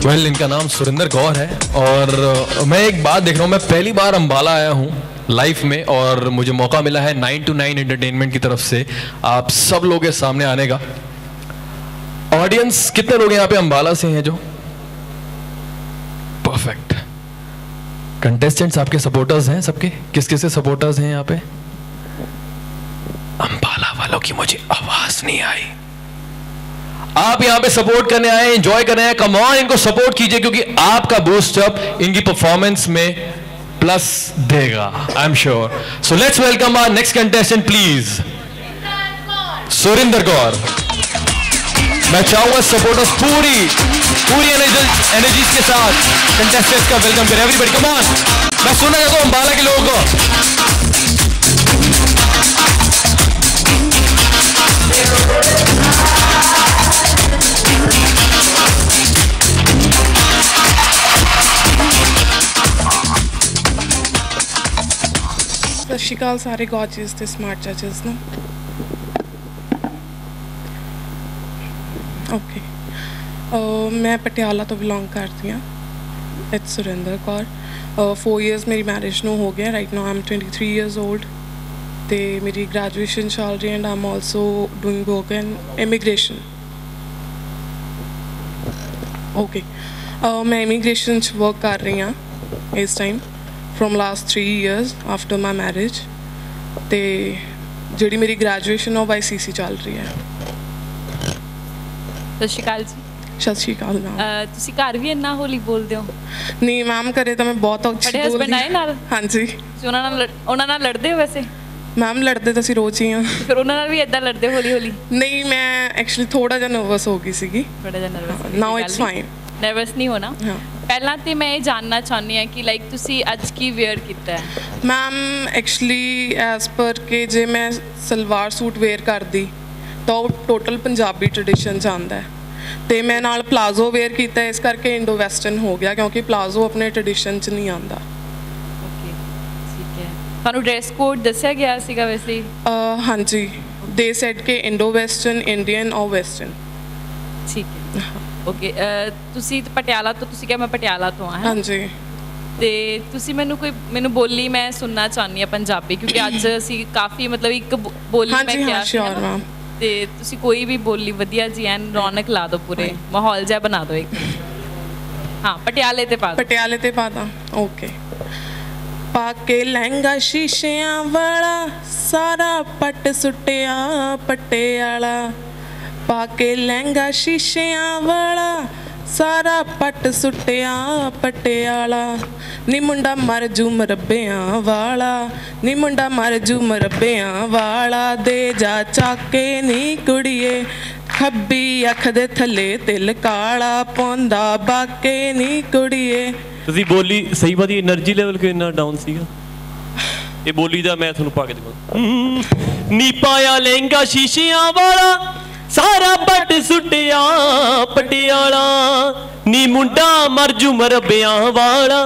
Well well, इनका नाम सुरेंद्र गौर है और मैं एक बात देख रहा हूँ मैं पहली बार अम्बाला आया हूँ लाइफ में और मुझे मौका मिला है नाइन टू नाइन एंटरटेनमेंट की तरफ़ से आप सब लोग के सामने आने का। ऑडियंस कितने लोग यहाँ पे अम्बाला से हैं जो? परफेक्ट कंटेस्टेंट्स आपके सपोर्टर्स हैं सबके? किस किस सपोर्टर्स हैं यहाँ पे? अम्बाला वालों की मुझे आवाज़ नहीं आई। आप यहाँ पे सपोर्ट करने आए एंजॉय करने आए कमान इनको सपोर्ट कीजिए क्योंकि आपका बूस्ट अप इनकी परफॉर्मेंस में प्लस देगा I am sure so let's welcome our next contestant please Surinder Kaur मैं चाहूँगा सपोर्टर्स पूरी पूरी एनर्जी के साथ कंटेस्टेंट्स का वेलकम करें. एवरीबॉडी कम ऑन मैं सुनना चाहता हूँ अम्बाला के लोगों को. ਸ਼੍ਰੀ ਅਕਾਲ ਸਾਰੇ ਗੌਜਸ ਤੇ ਸਮਾਰਟ ਜੱਜਸ ਨੂੰ। ਓਕੇ ਮੈਂ ਪਟਿਆਲਾ ਤੋਂ ਬਿਲੋਂਗ ਕਰਦੀ ਹਾਂ। ਇਟਸ ਸੁਰਿੰਦਰ ਕੌਰ 4 ਇਅਰਸ ਮੇਰੀ ਮੈਰਿਜ ਨੂੰ ਹੋ ਗਿਆ। Right now I'm 23 years old ਤੇ ਮੇਰੀ ਗ੍ਰੈਜੂਏਸ਼ਨ ਚੱਲ ਰਹੀ and I'm also doing work in immigration okay ਮੈਂ ਇਮੀਗ੍ਰੇਸ਼ਨ ਚ ਵਰਕ ਕਰ ਰਹੀ ਹਾਂ ਇਸ time from last 3 years after my marriage ਤੇ ਜਿਹੜੀ ਮੇਰੀ ਗ੍ਰੈਜੂਏਸ਼ਨ ਉਹ ਬਾਈ ਸੀਸੀ ਚੱਲ ਰਹੀ ਹੈ। ਸਤਿ ਸ਼੍ਰੀ ਅਕਾਲ ਜੀ। ਸਤਿ ਸ਼੍ਰੀ ਅਕਾਲ ਮੈਮ। ਤੁਸੀਂ ਘਰ ਵੀ ਇੰਨਾ ਹੋਲੀ ਬੋਲਦੇ ਹੋ? ਨਹੀਂ ਮੈਮ ਕਰੇ ਤਾਂ ਮੈਂ ਬਹੁਤ ਅੱਛੀ ਤੁਹਾਡੇ husband ਬੋਲਦੀ ਆਏ ਨਾਲ? ਹਾਂਜੀ। ਉਹਨਾਂ ਨਾਲ ਉਹਨਾਂ ਨਾਲ ਲੜਦੇ ਹੋ ਵੈਸੇ? ਮੈਮ ਲੜਦੇ ਤਾਂ ਅਸੀਂ ਰੋਜ਼ ਹੀ ਹਾਂ। ਫਿਰ ਉਹਨਾਂ ਨਾਲ ਵੀ ਇਦਾਂ ਲੜਦੇ ਹੌਲੀ ਹੌਲੀ ਨਹੀਂ ਮੈਂ ਐਕਚੁਅਲੀ ਥੋੜਾ ਜਿਹਾ ਨਰਵਸ ਹੋ ਗਈ ਸੀਗੀ। ਥੋੜਾ ਜਿਹਾ nervous Now it's fine. Nervous ਨਹੀਂ ਹੋਣਾ। ਪਹਿਲਾਂ ਤੇ ਮੈਂ ਇਹ ਜਾਨਣਾ ਚਾਹੁੰਦੀ ਹਾਂ ਕਿ ਲਾਈਕ ਤੁਸੀਂ ਅੱਜ ਕੀ ਵੇਅਰ ਕੀਤਾ ਹੈ? ਮੈਮ ਐਕਚੁਅਲੀ ਐਸ ਪਰ ਕਿ ਜੇ ਮੈਂ ਸਲਵਾਰ ਸੂਟ ਵੇਅਰ ਕਰਦੀ ਤਾਂ ਉਹ ਟੋਟਲ ਪੰਜਾਬੀ ਟ੍ਰੈਡੀਸ਼ਨ ਚ ਆਉਂਦਾ ਹੈ। ਤੇ ਮੈਂ ਨਾਲ ਪਲਾਜ਼ੋ ਵੇਅਰ ਕੀਤਾ ਇਸ ਕਰਕੇ ਇੰਡੋ ਵੈਸਟਰਨ ਹੋ ਗਿਆ ਕਿਉਂਕਿ ਪਲਾਜ਼ੋ ਆਪਣੇ ਟ੍ਰੈਡੀਸ਼ਨ ਚ ਨਹੀਂ ਆਉਂਦਾ। ਓਕੇ ਠੀਕ ਹੈ। ਤੁਹਾਨੂੰ ਡਰੈਸ ਕੋਡ ਦੱਸਿਆ ਗਿਆ ਸੀਗਾ ਵੈਸੇ? ਅਹ ਹਾਂਜੀ। ਦੇ ਸੈਡ ਕਿ ਇੰਡੋ ਵੈਸਟਰਨ ਇੰਡੀਅਨ ਔਰ ਵੈਸਟਰਨ ਠੀਕ ਹੈ। ਓਕੇ ਤੁਸੀਂ ਪਟਿਆਲਾ ਤੋਂ ਤੁਸੀਂ ਕਿਹਾ ਮੈਂ ਪਟਿਆਲਾ ਤੋਂ ਆ ਹੈਂ? ਹਾਂਜੀ ਤੇ ਤੁਸੀਂ ਮੈਨੂੰ ਕੋਈ ਮੈਨੂੰ ਬੋਲੀ ਮੈਂ ਸੁਣਨਾ ਚਾਹੁੰਦੀ ਆ ਪੰਜਾਬੀ ਕਿਉਂਕਿ ਅੱਜ ਅਸੀਂ ਕਾਫੀ ਮਤਲਬ ਇੱਕ ਬੋਲੀ ਮੈਂ ਹਾਂਜੀ, ਹਾਂ, ਕਿਹਾ ਸੀ sure, ਨਾ। ma'am. ਤੇ ਤੁਸੀਂ ਕੋਈ ਵੀ ਬੋਲੀ ਵਧੀਆ ਜੀ ਐਨ ਰੌਣਕ ਲਾ ਦਿਓ ਪੂਰੇ ਮਾਹੌਲ ਜਿਹਾ ਬਣਾ ਦਿਓ ਇੱਕ ਹਾਂ ਪਟਿਆਲੇ ਤੇ ਪਾ ਪਟਿਆਲੇ ਤੇ ਪਾਦਾ ਓਕੇ ਪਾ ਕੇ ਲਹਿੰਗਾ ਸ਼ੀਸ਼ਿਆਂ ਵਾਲਾ ਸਾਰਾ ਪੱਟ ਸੁੱਟਿਆ ਪਟਿਆਲਾ ਪਾ ਕੇ ਲਹਿੰਗਾ ਸ਼ੀਸ਼ਿਆਂ ਵਾਲਾ ਸਾਰਾ ਪੱਟ ਸੁੱਟਿਆ ਪਟਿਆਲਾ। ਨੀ ਮੁੰਡਾ ਮਰ ਜੂ ਮਰਬਿਆਂ ਵਾਲਾ ਨੀ ਮੁੰਡਾ ਮਰ ਜੂ ਮਰਬਿਆਂ ਵਾਲਾ ਦੇ ਜਾ ਚਾਕੇ ਨੀ ਕੁੜੀਏ। ਖੱਬੀ ਅੱਖ ਦੇ ਥੱਲੇ ਤਿਲ ਕਾਲਾ ਪੌਂਦਾ ਬਾਕੇ ਨੀ ਕੁੜੀਏ। ਤੁਸੀਂ ਬੋਲੀ ਸਹੀ ਵਾਦੀ એનર્ਜੀ ਲੈਵਲ ਕਿਉਂ ਇੰਨਾ ਡਾਊਨ ਸੀਗਾ? ਇਹ ਬੋਲੀ ਦਾ ਮੈਂ ਤੁਹਾਨੂੰ ਪਾ ਕੇ ਦਿਖਾਉਂਦਾ। ਨੀ ਪਾਇਆ ਲਹਿੰਗਾ ਸ਼ੀਸ਼ਿਆਂ ਵਾਲਾ ਸਾਰਾ ਬੱਟ ਸੁੱਟਿਆ ਪਟਿਆਲਾ ਨੀ ਮੁੰਡਾ ਮਰ ਜੂ ਮਰਬਿਆਂ ਵਾਲਾ।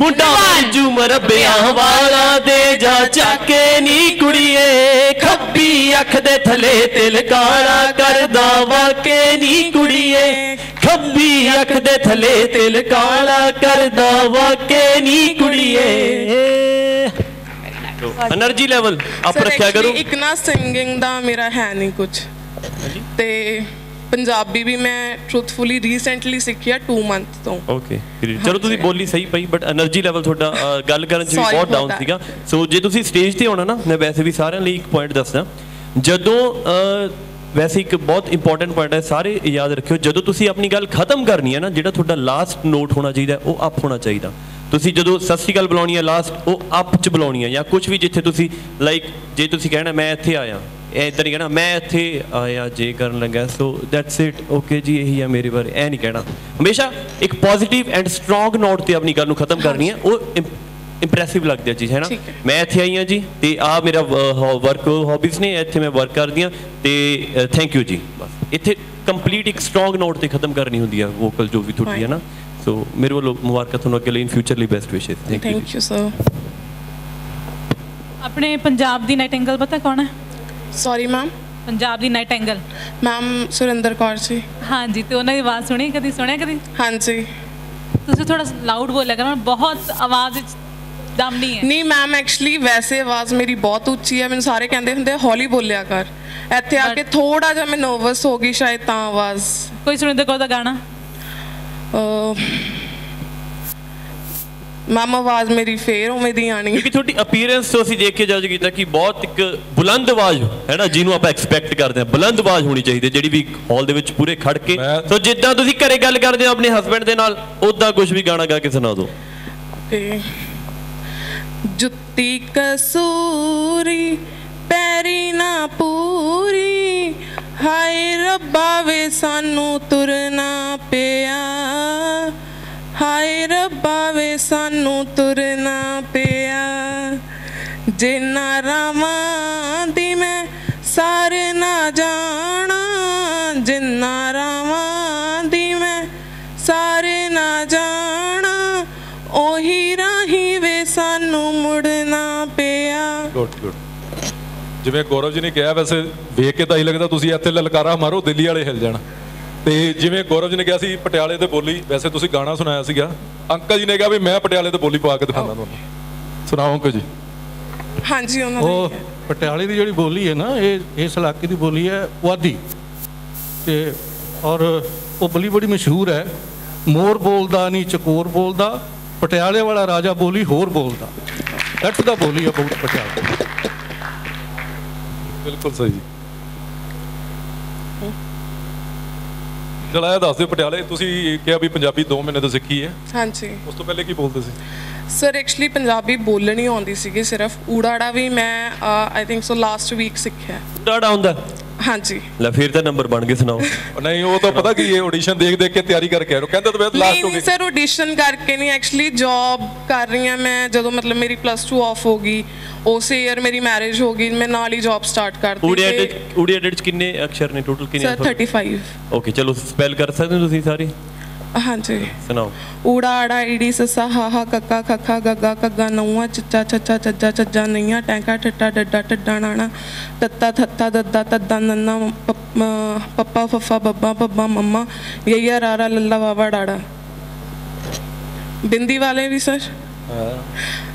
ਮੁੰਡਾ ਮਰ ਜੂ ਮਰਬਿਆਂ ਵਾਲਾ ਦੇ ਜਾ ਚੱਕੇ ਨੀ ਕੁੜੀਏ। ਖੱਬੀ ਅੱਖ ਦੇ ਥਲੇ ਤਿਲ ਕਾਲਾ ਕਰਦਾ ਵਾਕੇ ਨੀ ਕੁੜੀਏ। ਖੱਬੀ ਅੱਖ ਦੇ ਥਲੇ ਤਿਲ ਕਾਲਾ ਕਰਦਾ ਵਾਕੇ ਨੀ ਕੁੜੀਏ। એનર્જી લેવલ આપ રખ્યા કરો એક ના સિંગિંગ ਦਾ ਮੇਰਾ ਹੈ ਨਹੀਂ ਕੁਝ ਤੇ ਪੰਜਾਬੀ ਵੀ ਮੈਂ ਟਰੂਥਫੁਲੀ ਰੀਸੈਂਟਲੀ ਸਿੱਖਿਆ 2 ਮੰਥ ਤੋਂ। ਓਕੇ ਚਲੋ ਤੁਸੀਂ ਬੋਲੀ ਸਹੀ ਪਈ ਬਟ એનર્ਜੀ ਲੈਵਲ ਤੁਹਾਡਾ ਗੱਲ ਕਰਨ ਚ ਵੀ ਬਹੁਤ ਡਾਊਨ ਸੀਗਾ। ਸੋ ਜੇ ਤੁਸੀਂ ਸਟੇਜ ਤੇ ਆਉਣਾ ਨਾ ਮੈਂ ਵੈਸੇ ਵੀ ਸਾਰਿਆਂ ਲਈ ਇੱਕ ਪੁਆਇੰਟ ਦੱਸਦਾ। ਜਦੋਂ ਵੈਸੇ ਇੱਕ ਬਹੁਤ ਇੰਪੋਰਟੈਂਟ ਪੁਆਇੰਟ ਹੈ ਸਾਰੇ ਯਾਦ ਰੱਖਿਓ ਜਦੋਂ ਤੁਸੀਂ ਆਪਣੀ ਗੱਲ ਖਤਮ ਕਰਨੀ ਹੈ ਨਾ ਜਿਹੜਾ ਤੁਹਾਡਾ ਲਾਸਟ ਨੋਟ ਹੋਣਾ ਚਾਹੀਦਾ ਉਹ ਅਪ ਹੋਣਾ ਚਾਹੀਦਾ। ਤੁਸੀਂ ਜਦੋਂ ਸਤਿ ਸ਼੍ਰੀ ਅਕਾਲ ਬੁਲਾਉਣੀ ਹੈ ਲਾਸਟ ਉਹ ਅਪ ਚ ਬੁਲਾਉਣੀ ਹੈ ਜਾਂ ਕੁਝ ਵੀ ਜਿੱਥੇ ਤੁਸੀਂ ਲਾਈਕ ਜੇ ਤੁਸੀਂ ਕਹਿਣਾ ਮੈਂ ਇੱਥੇ ਆਇਆ ਇਦਾਂ ਨਹੀਂ ਕਹਿਣਾ ਮੈਂ ਇੱਥੇ ਆਇਆ ਜੇ ਕਰਨ ਲੱਗਾ ਸੋ ਦੈਟਸ ਇਟ ਓਕੇ ਜੀ ਇਹੀ ਹੈ ਮੇਰੇ ਬਾਰੇ ਐ ਨਹੀਂ ਕਹਿਣਾ। ਹਮੇਸ਼ਾ ਇੱਕ ਪੋਜ਼ਿਟਿਵ ਐਂਡ ਸਟਰੋਂਗ ਨੋਟ ਤੇ ਆਪਣੀ ਗੱਲ ਨੂੰ ਖਤਮ ਕਰਨੀ ਹੈ ਉਹ ਇੰਪ੍ਰੈਸਿਵ ਲੱਗਦੀ ਹੈ ਚੀਜ਼ ਹੈ ਨਾ? ਹੈ। ਮੈਂ ਇੱਥੇ ਆਈ ਹਾਂ ਜੀ ਤੇ ਆ ਮੇਰਾ ਵਰਕ ਹੌਬੀਜ਼ ਨੇ ਇੱਥੇ ਮੈਂ ਵਰਕ ਕਰਦੀ ਹਾਂ ਤੇ ਥੈਂਕ ਯੂ ਜੀ ਬਸ। ਇੱਥੇ ਕੰਪਲੀਟ ਇੱਕ ਸਟਰੋਂਗ ਨੋਟ ਤੇ ਖਤਮ ਕਰਨੀ ਹੁੰਦੀ ਆ ਵੋਕਲ ਜੋ ਵੀ ਤੁਹਾਡੀ ਹੈ ਨਾ। ਸੋ ਮੇਰੇ ਵੱਲੋਂ ਮੁਬਾਰਕਾਂ ਤੁਹਾਨੂੰ ਅੱਗੇ ਲਈ ਇਨ ਫਿਊਚਰ ਲਈ best wishes thank you thank you sir ਆਪਣੇ ਪੰਜਾਬ ਦੀ ਨਾਈਟਿੰਗਲ ਪਤਾ ਕੌਣ ਹੈ? ਸੌਰੀ ਮੈਮ ਪੰਜਾਬ ਦੀ nightingale ma'am Surinder Kaur ji ਹਾਂਜੀ ਤੇ ਉਹਨਾਂ ਦੀ ਆਵਾਜ਼ ਸੁਣੀ ਕਦੀ? ਸੁਣਿਆ ਕਦੀ? ਹਾਂਜੀ ਤੁਸੀਂ ਥੋੜਾ ਲਾਊਡ ਬੋਲਿਆ ਕਰੋ ਬਹੁਤ ਆਵਾਜ਼ ਵਿੱਚ ਦਮ ਨਹੀਂ ਹੈ। ਨਹੀਂ ਮੈਮ ਐਕਚੁਅਲੀ ਵੈਸੇ ਆਵਾਜ਼ ਮੇਰੀ ਬਹੁਤ ਉੱਚੀ ਹੈ ਮੈਨੂੰ ਸਾਰੇ ਕਹਿੰਦੇ ਹੁੰਦੇ ਹੌਲੀ ਬੋਲਿਆ ਕਰ। ਇੱਥੇ ਆ ਕੇ ਥੋੜਾ ਜਿਹਾ ਮੈਂ ਨਰਵਸ ਹੋ ਗਈ ਸ਼ਾਇਦ ਤਾਂ ਆਵਾਜ਼। ਕੋਈ ਸੁਰਿੰਦਰ ਕੌਰ ਦਾ ਗਾਣਾ? ਮੈਮ ਆਵਾਜ਼ ਮੇਰੀ ਫੇਰ ਉਵੇਂ ਦੀ ਆਣੀ ਕਿਉਂਕਿ ਤੁਹਾਡੀ ਅਪੀਅਰੈਂਸ ਤੋਂ ਅਸੀਂ ਦੇਖ ਕੇ ਜੱਜ ਕੀਤਾ ਕਿ ਬਹੁਤ ਇੱਕ ਬੁਲੰਦ ਆਵਾਜ਼ ਹੈ ਨਾ ਜਿਹਨੂੰ ਆਪਾਂ ਐਕਸਪੈਕਟ ਕਰਦੇ ਹਾਂ। ਬੁਲੰਦ ਆਵਾਜ਼ ਹੋਣੀ ਚਾਹੀਦੀ ਹੈ ਜਿਹੜੀ ਵੀ ਹਾਲ ਦੇ ਵਿੱਚ ਪੂਰੇ ਖੜ ਕੇ। ਸੋ ਜਿੱਦਾਂ ਤੁਸੀਂ ਘਰੇ ਗੱਲ ਕਰਦੇ ਹੋ ਆਪਣੇ ਹਸਬੰਡ ਦੇ ਨਾਲ ਉਦਾਂ ਕੁਝ ਵੀ ਗਾਣਾ ਗਾ ਕੇ ਸੁਣਾ ਦਿਓ। ਤੇ ਜੁੱਤੀ ਕਸੂਰੀ ਪੈਰੀ ਨਾ ਪੂਰੀ ਹਾਏ ਰੱਬਾ ਵੇ ਸਾਨੂੰ ਤੁਰਨਾ ਪਿਆ। ਹਾਏ ਰੱਬਾ ਵੇ ਸਾਨੂੰ ਤੁਰਨਾ ਪਿਆ। ਜਿੰਨਾ ਰਾਵਾਂ ਦੀ ਮੈਂ ਸਾਰੇ ਨਾ ਜਾਣਾ, ਜਿੰਨਾ ਰਾਵਾਂ ਦੀ ਮੈਂ ਸਾਰੇ ਨਾ ਜਾਣਾ, ਉਹੀ ਰਾਹੀਂ ਵੇ ਸਾਨੂੰ ਮੁੜਨਾ ਪਿਆ। ਗੁੱਡ ਗੁੱਡ ਜਿਵੇਂ ਗੌਰਵ ਜੀ ਨੇ ਕਿਹਾ, ਵੈਸੇ ਵੇਖ ਕੇ ਤਾਂ ਹੀ ਲੱਗਦਾ, ਤੁਸੀਂ ਇੱਥੇ ਲਲਕਾਰਾ ਮਾਰੋ, ਦਿੱਲੀ ਵਾਲੇ ਹਿਲ ਜਾਣ। ਤੇ ਜਿਵੇਂ ਗੌਰਵ ਜੀ ਨੇ ਕਿਹਾ ਸੀ ਪਟਿਆਲੇ ਤੇ ਬੋਲੀ ਵੈਸੇ ਤੁਸੀਂ ਗਾਣਾ ਸੁਣਾਇਆ ਸੀਗਾ। ਅੰਕਲ ਜੀ ਨੇ ਕਿਹਾ ਵੀ ਮੈਂ ਪਟਿਆਲੇ ਤੇ ਬੋਲੀ ਪਾ ਕੇ ਦਿਖਾਉਂਦਾ ਤੁਹਾਨੂੰ। ਸੁਣਾਓ ਅੰਕਲ ਜੀ। ਹਾਂਜੀ ਉਹਨਾਂ ਉਹ ਦੇ ਪਟਿਆਲੇ ਦੀ ਜਿਹੜੀ ਬੋਲੀ ਹੈ ਨਾ ਇਹ ਇਸ ਇਲਾਕੇ ਦੀ ਬੋਲੀ ਹੈ ਪੁਆਧੀ ਤੇ ਔਰ ਉਹ ਬੋਲੀ ਬੜੀ ਮਸ਼ਹੂਰ ਹੈ। ਮੋਰ ਬੋਲਦਾ ਨਹੀਂ ਚਕੋਰ ਬੋਲਦਾ। ਪਟਿਆਲੇ ਵਾਲਾ ਰਾਜਾ ਬੋਲੀ ਹੋਰ ਬੋਲਦਾ। ਦੈਟਸ ਦਾ ਬੋਲੀ ਅਬਾਊਟ ਪਟਿਆਲਾ ਬਿਲਕੁਲ ਸਹੀ ਚਲਾਇਆ ਦੱਸ ਦਿਓ ਪਟਿਆਲੇ ਤੁਸੀਂ ਕਿਹਾ ਵੀ ਪੰਜਾਬੀ 2 ਮਹੀਨੇ ਤੋਂ ਸਿੱਖੀ ਹੈ। ਹਾਂਜੀ। ਉਸ ਤੋਂ ਪਹਿਲੇ ਕੀ ਬੋਲਦੇ ਸੀ? ਸਰ ਐਕਚੁਅਲੀ ਪੰਜਾਬੀ ਬੋਲਣੀ ਆਉਂਦੀ ਸੀਗੀ ਸਿਰਫ। ਊੜਾੜਾ ਵੀ ਮੈਂ I think so last week ਸਿੱਖਿਆ। ਡਾੜਾ ਹੁੰਦਾ। ਹਾਂਜੀ। ਲੈ ਫਿਰ ਤਾਂ ਨੰਬਰ ਬਣ ਕੇ ਸੁਣਾਓ। ਨਹੀਂ ਉਹ ਤਾਂ ਪਤਾ ਕੀ ਇਹ ਆਡੀਸ਼ਨ ਦੇਖ ਦੇਖ ਕੇ ਤਿਆਰੀ ਕਰਕੇ ਆਰੋ ਕਹਿੰਦੇ ਤਾਂ ਮੈਂ ਲਾਸਟ ਹੋ ਨਹੀਂ ਗਈ। ਸਰ ਆਡੀਸ਼ਨ ਕਰਕੇ ਨਹੀਂ ਐਕਚੁਅਲੀ ਜੌਬ ਕਰ ਰਹੀ ਹਾਂ ਮੈਂ। ਜਦੋਂ ਮਤਲਬ ਮੇਰੀ ਪਲੱਸ 2 ਆਫ ਹੋ ਗਈ ਉਸੇ ਈਅਰ ਮੇਰੀ ਮੈਰਿਜ ਹੋ ਗਈ ਮੈਂ ਨਾਲ ਹੀ ਜੌਬ ਸਟਾਰਟ ਕਰਤੀ ਊੜੀ ਐਡਿਟ ਊੜੀ ਐਡਿਟ ਚ ਕਿੰਨੇ ਅਕਸ਼ਰ ਨੇ? ਟੋਟਲ ਕਿੰਨੇ ਸਰ 35 ਓਕੇ ਚਲੋ ਸਪੈਲ ਕਰ ਸਕਦੇ ਹੋ ਤੁਸੀਂ ਸਾਰੀ? ਹਾਂਜੀ। ਸੁਣਾਓ। ਊੜਾ ਆੜਾ ਈੜੀ ਸੱਸਾ ਹਾ ਹਾ ਕੱਕਾ ਖੱਖਾ ਗੱਗਾ ਕੱਗਾ ਨੌਆ ਚੱਚਾ ਚੱਚਾ ਚੱਜਾ ਚੱਜਾ ਨਈਆਂ ਟੈਂਕਾ ਠੱਟਾ ਡੱਡਾ ਟੱਡਾ ਨਾਣਾ ਤੱਤਾ ਥੱਤਾ ਦੱਦਾ ਤੱਦਾ ਨੰਨਾ ਪੱਪਾ ਫੱਫਾ ਬੱਬਾ ਬੱਬਾ ਮੰਮਾ ਯਈਆ ਰਾਰਾ ਲੱਲਾ ਵਾਵਾ ਡਾੜਾ। ਬਿੰਦੀ ਵਾਲੇ ਵੀ ਸਰ?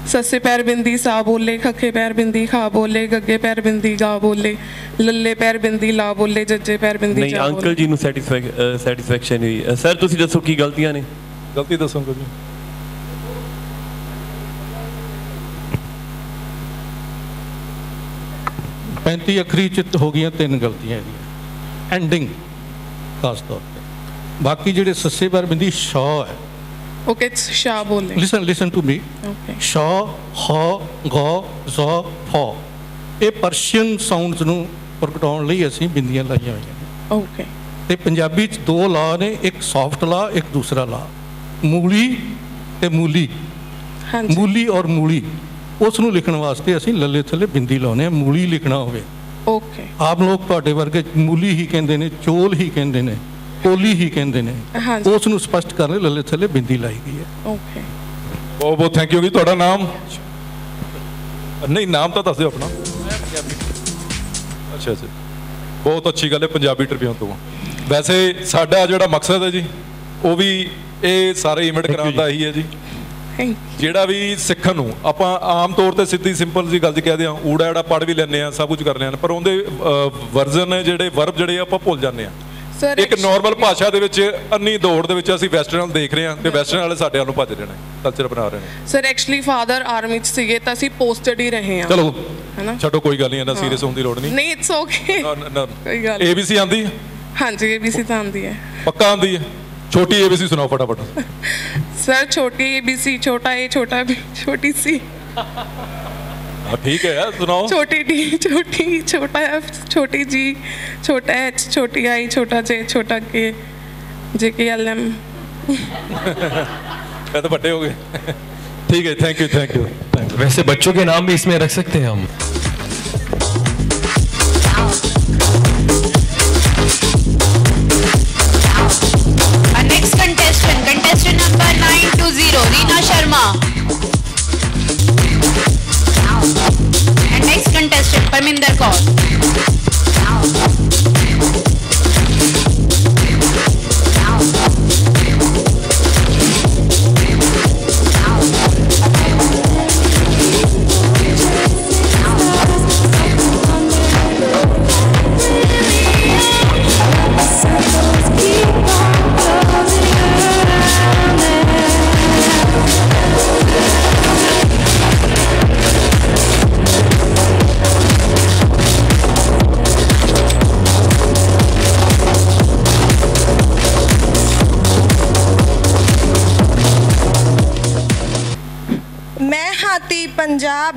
ਸੱਸੇ ਪੈਰ ਬਿੰਦੀ ਸਾ ਬੋਲੇ ਖੱਖੇ ਪੈਰ ਬਿੰਦੀ ਖਾ ਬੋਲੇ ਗੱਗੇ ਪੈਰ ਬਿੰਦੀ ਗਾ ਬੋਲੇ ਲੱਲੇ ਪੈਰ ਬਿੰਦੀ ਲਾ ਬੋਲੇ ਜੱਜੇ ਪੈਰ ਬਿੰਦੀ ਨਹੀਂ ਅੰਕਲ ਜੀ ਨੂੰ ਸੈਟੀਸਫੈਕਸ਼ਨ ਹੋਈ ਸਰ ਤੁਸੀਂ ਦੱਸੋ ਕੀ ਗਲਤੀਆਂ ਨੇ? ਗਲਤੀ ਦੱਸੋ ਅੰਕਲ ਜੀ। 35 ਅੱਖਰੀ ਚ ਹੋ ਗਈਆਂ ਤਿੰਨ ਗਲਤੀਆਂ ਇਹਦੀਆਂ। ਐਂਡਿੰਗ ਖਾਸ ਤੌਰ ਤੇ। ਬਾਕੀ ਜਿਹੜੇ ਸੱਸੇ ਪਰ ਬਿੰਦੀ ਸ਼ਾ ਹੈ। ਓਕੇ ਸ਼ਾ ਬੋਲੇ listen listen to me okay ਸ਼ਾ ਹ ਗ ਜ਼ ਫ ਇਹ ਪਰਸ਼ੀਅਨ ਸਾਊਂਡਸ ਨੂੰ ਪ੍ਰਗਟਾਉਣ ਲਈ ਅਸੀਂ ਬਿੰਦੀਆਂ ਲਾਈਆਂ ਹੋਈਆਂ ਨੇ। ਓਕੇ ਤੇ ਪੰਜਾਬੀ ਚ ਦੋ ਲਾ ਨੇ ਇੱਕ ਸੌਫਟ ਲਾ ਇੱਕ ਦੂਸਰਾ ਲਾ। ਮੂਲੀ ਤੇ ਮੂਲੀ। ਹਾਂਜੀ। ਮੂਲੀ ਔਰ ਮੂਲੀ। ਉਸ ਨੂੰ ਲਿਖਣ ਵਾਸਤੇ ਅਸੀਂ ਲੱਲੇ ਥੱਲੇ ਬਿੰਦੀ ਲਾਉਨੇ ਆ ਮੂਲੀ ਲਿਖਣਾ ਹੋਵੇ। ਓਕੇ ਆਪ ਲੋਕ ਤੁਹਾਡੇ ਵਰਗੇ ਮੂਲੀ ਹੀ ਕਹਿੰਦੇ ਨੇ ਚੋਲ ਹੀ ਕਹਿੰਦੇ ਨੇ। ਕੋਲੀ ਹੀ ਕਹਿੰਦੇ ਨੇ। ਹਾਂਜੀ। ਉਸ ਨੂੰ ਸਪਸ਼ਟ ਕਰਨ ਲਈ ਲੱਲੇ ਥੱਲੇ ਬਿੰਦੀ ਲਾਈ ਗਈ ਹੈ। ਓਕੇ ਬਹੁਤ ਬਹੁਤ ਥੈਂਕ ਯੂ ਜੀ ਤੁਹਾਡਾ ਨਾਮ? ਨਹੀਂ ਨਾਮ ਤਾਂ ਦੱਸ ਦਿਓ ਆਪਣਾ। ਅੱਛਾ ਅੱਛਾ। ਬਹੁਤ ਅੱਛੀ ਗੱਲ ਹੈ ਪੰਜਾਬੀ ਟ੍ਰਿਬਿਊਨ ਤੋਂ। ਵੈਸੇ ਸਾਡਾ ਜਿਹੜਾ ਮਕਸਦ ਹੈ ਜੀ ਉਹ ਵੀ ਇਹ ਸਾਰੇ ਇਵੈਂਟ ਕਰਾਉਣ ਦਾ ਇਹੀ ਹੈ ਜੀ। ਥੈਂਕ ਜਿਹੜਾ ਵੀ ਸਿੱਖਣ ਨੂੰ ਆਪਾਂ ਆਮ ਤੌਰ ਤੇ ਸਿੱਧੀ ਸਿੰਪਲ ਜੀ ਗੱਲ ਜੀ ਕਹਦੇ ਆ ਊੜਾ ਜਿਹੜਾ ਪੜ ਵੀ ਲੈਂਦੇ ਆ ਸਭ ਕੁਝ ਕਰ ਲੈਂਦੇ ਆ ਪਰ ਉਹਦੇ ਵਰਜ਼ਨ ਜਿਹੜੇ ਵਰਬ ਜਿਹੜੇ ਆ ਆਪਾਂ ਭੁੱਲ ਜਾਂਦੇ ਆ ਸਰ ਇੱਕ ਨਾਰਮਲ ਭਾਸ਼ਾ ਦੇ ਵਿੱਚ ਅੰਨੀ ਦੌੜ ਦੇ ਵਿੱਚ ਅਸੀਂ ਵੈਸਟਰਨ ਵੱਲ ਦੇਖ ਰਹੇ ਹਾਂ ਤੇ ਵੈਸਟਰਨ ਵਾਲੇ ਸਾਡੇ ਵੱਲ ਨੂੰ ਭੱਜ ਰਹੇ ਨੇ ਕਲਚਰ ਬਣਾ ਰਹੇ ਨੇ। ਸਰ ਐਕਚੁਅਲੀ ਫਾਦਰ ਆਰਮੀ ਚ ਸੀਗੇ ਤਾਂ ਅਸੀਂ ਪੋਸਟਡ ਹੀ ਰਹੇ ਹਾਂ। ਚਲੋ ਹੈਨਾ? ਛੱਡੋ ਕੋਈ ਗੱਲ ਨਹੀਂ ਇਹਨਾਂ ਸੀਰੀਅਸ ਹੋਣ ਦੀ ਲੋੜ ਨਹੀਂ। ਨਹੀਂ ਇਟਸ ਓਕੇ ਕੋਈ ਗੱਲ। ਏਬੀਸੀ ਆਂਦੀ ਹੈ? ਹਾਂਜੀ ਏਬੀਸੀ ਤਾਂ ਆਉਂਦੀ ਹੈ। ਪੱਕਾ ਆਂਦੀ ਹੈ? ਛੋਟੀ ਏਬੀਸੀ ਸੁਣਾਓ ਫਟਾਫਟ। ਸਰ ਛੋਟੀ ਏਬੀਸੀ ਛੋਟਾ ਏ ਛੋਟਾ ਬੀ ਛੋਟੀ ਸੀ हाँ, ठीक है यार सुनाओ। छोटी डी छोटी छोटा एफ़ छोटी जी छोटा एच छोटी आई छोटा जे छोटा के जे के एल एम। मैं तो बटे हो गए। ठीक है थैंक यू थैंक यू वैसे बच्चों के नाम भी इसमें रख सकते हैं हम। Our next contestant, contestant number 920, Reena Sharma. Vice contestant Parminder Kaur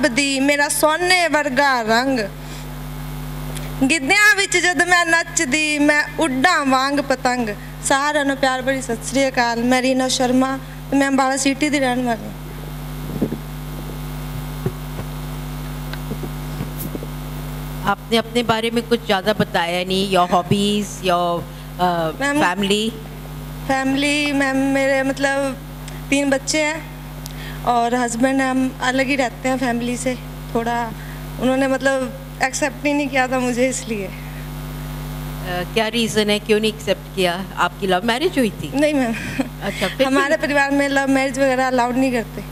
Kaur. Punjab ਦੀ ਮੇਰਾ ਸੋਨੇ ਵਰਗਾ ਰੰਗ ਗਿੱਧਿਆਂ ਵਿੱਚ ਜਦ ਮੈਂ ਨੱਚਦੀ ਮੈਂ ਉੱਡਾਂ ਵਾਂਗ ਪਤੰਗ ਸਾਰਿਆਂ ਨੂੰ ਪਿਆਰ ਭਰੀ ਸਤਿ ਸ੍ਰੀ ਅਕਾਲ ਮੈਂ ਰੀਨਾ ਸ਼ਰਮਾ ਤੇ ਮੈਂ ਅੰਬਾਲਾ ਸਿਟੀ ਦੀ ਰਹਿਣ ਵਾਲੀ ਹਾਂ आपने अपने बारे में कुछ ज़्यादा बताया नहीं your hobbies your Ma'am- family family ma'am मेरे मतलब तीन बच्चे हैं और हस्बैंड हम अलग ही रहते हैं फैमिली से। थोड़ा उन्होंने मतलब एक्सेप्ट ही नहीं किया था मुझे इसलिए। Uh, क्या रीज़न है? क्यों नहीं एक्सेप्ट किया? आपकी लव मैरिज हुई थी? नहीं मैम अच्छा फिर हमारे परिवार में लव मैरिज वगैरह अलाउड नहीं करते।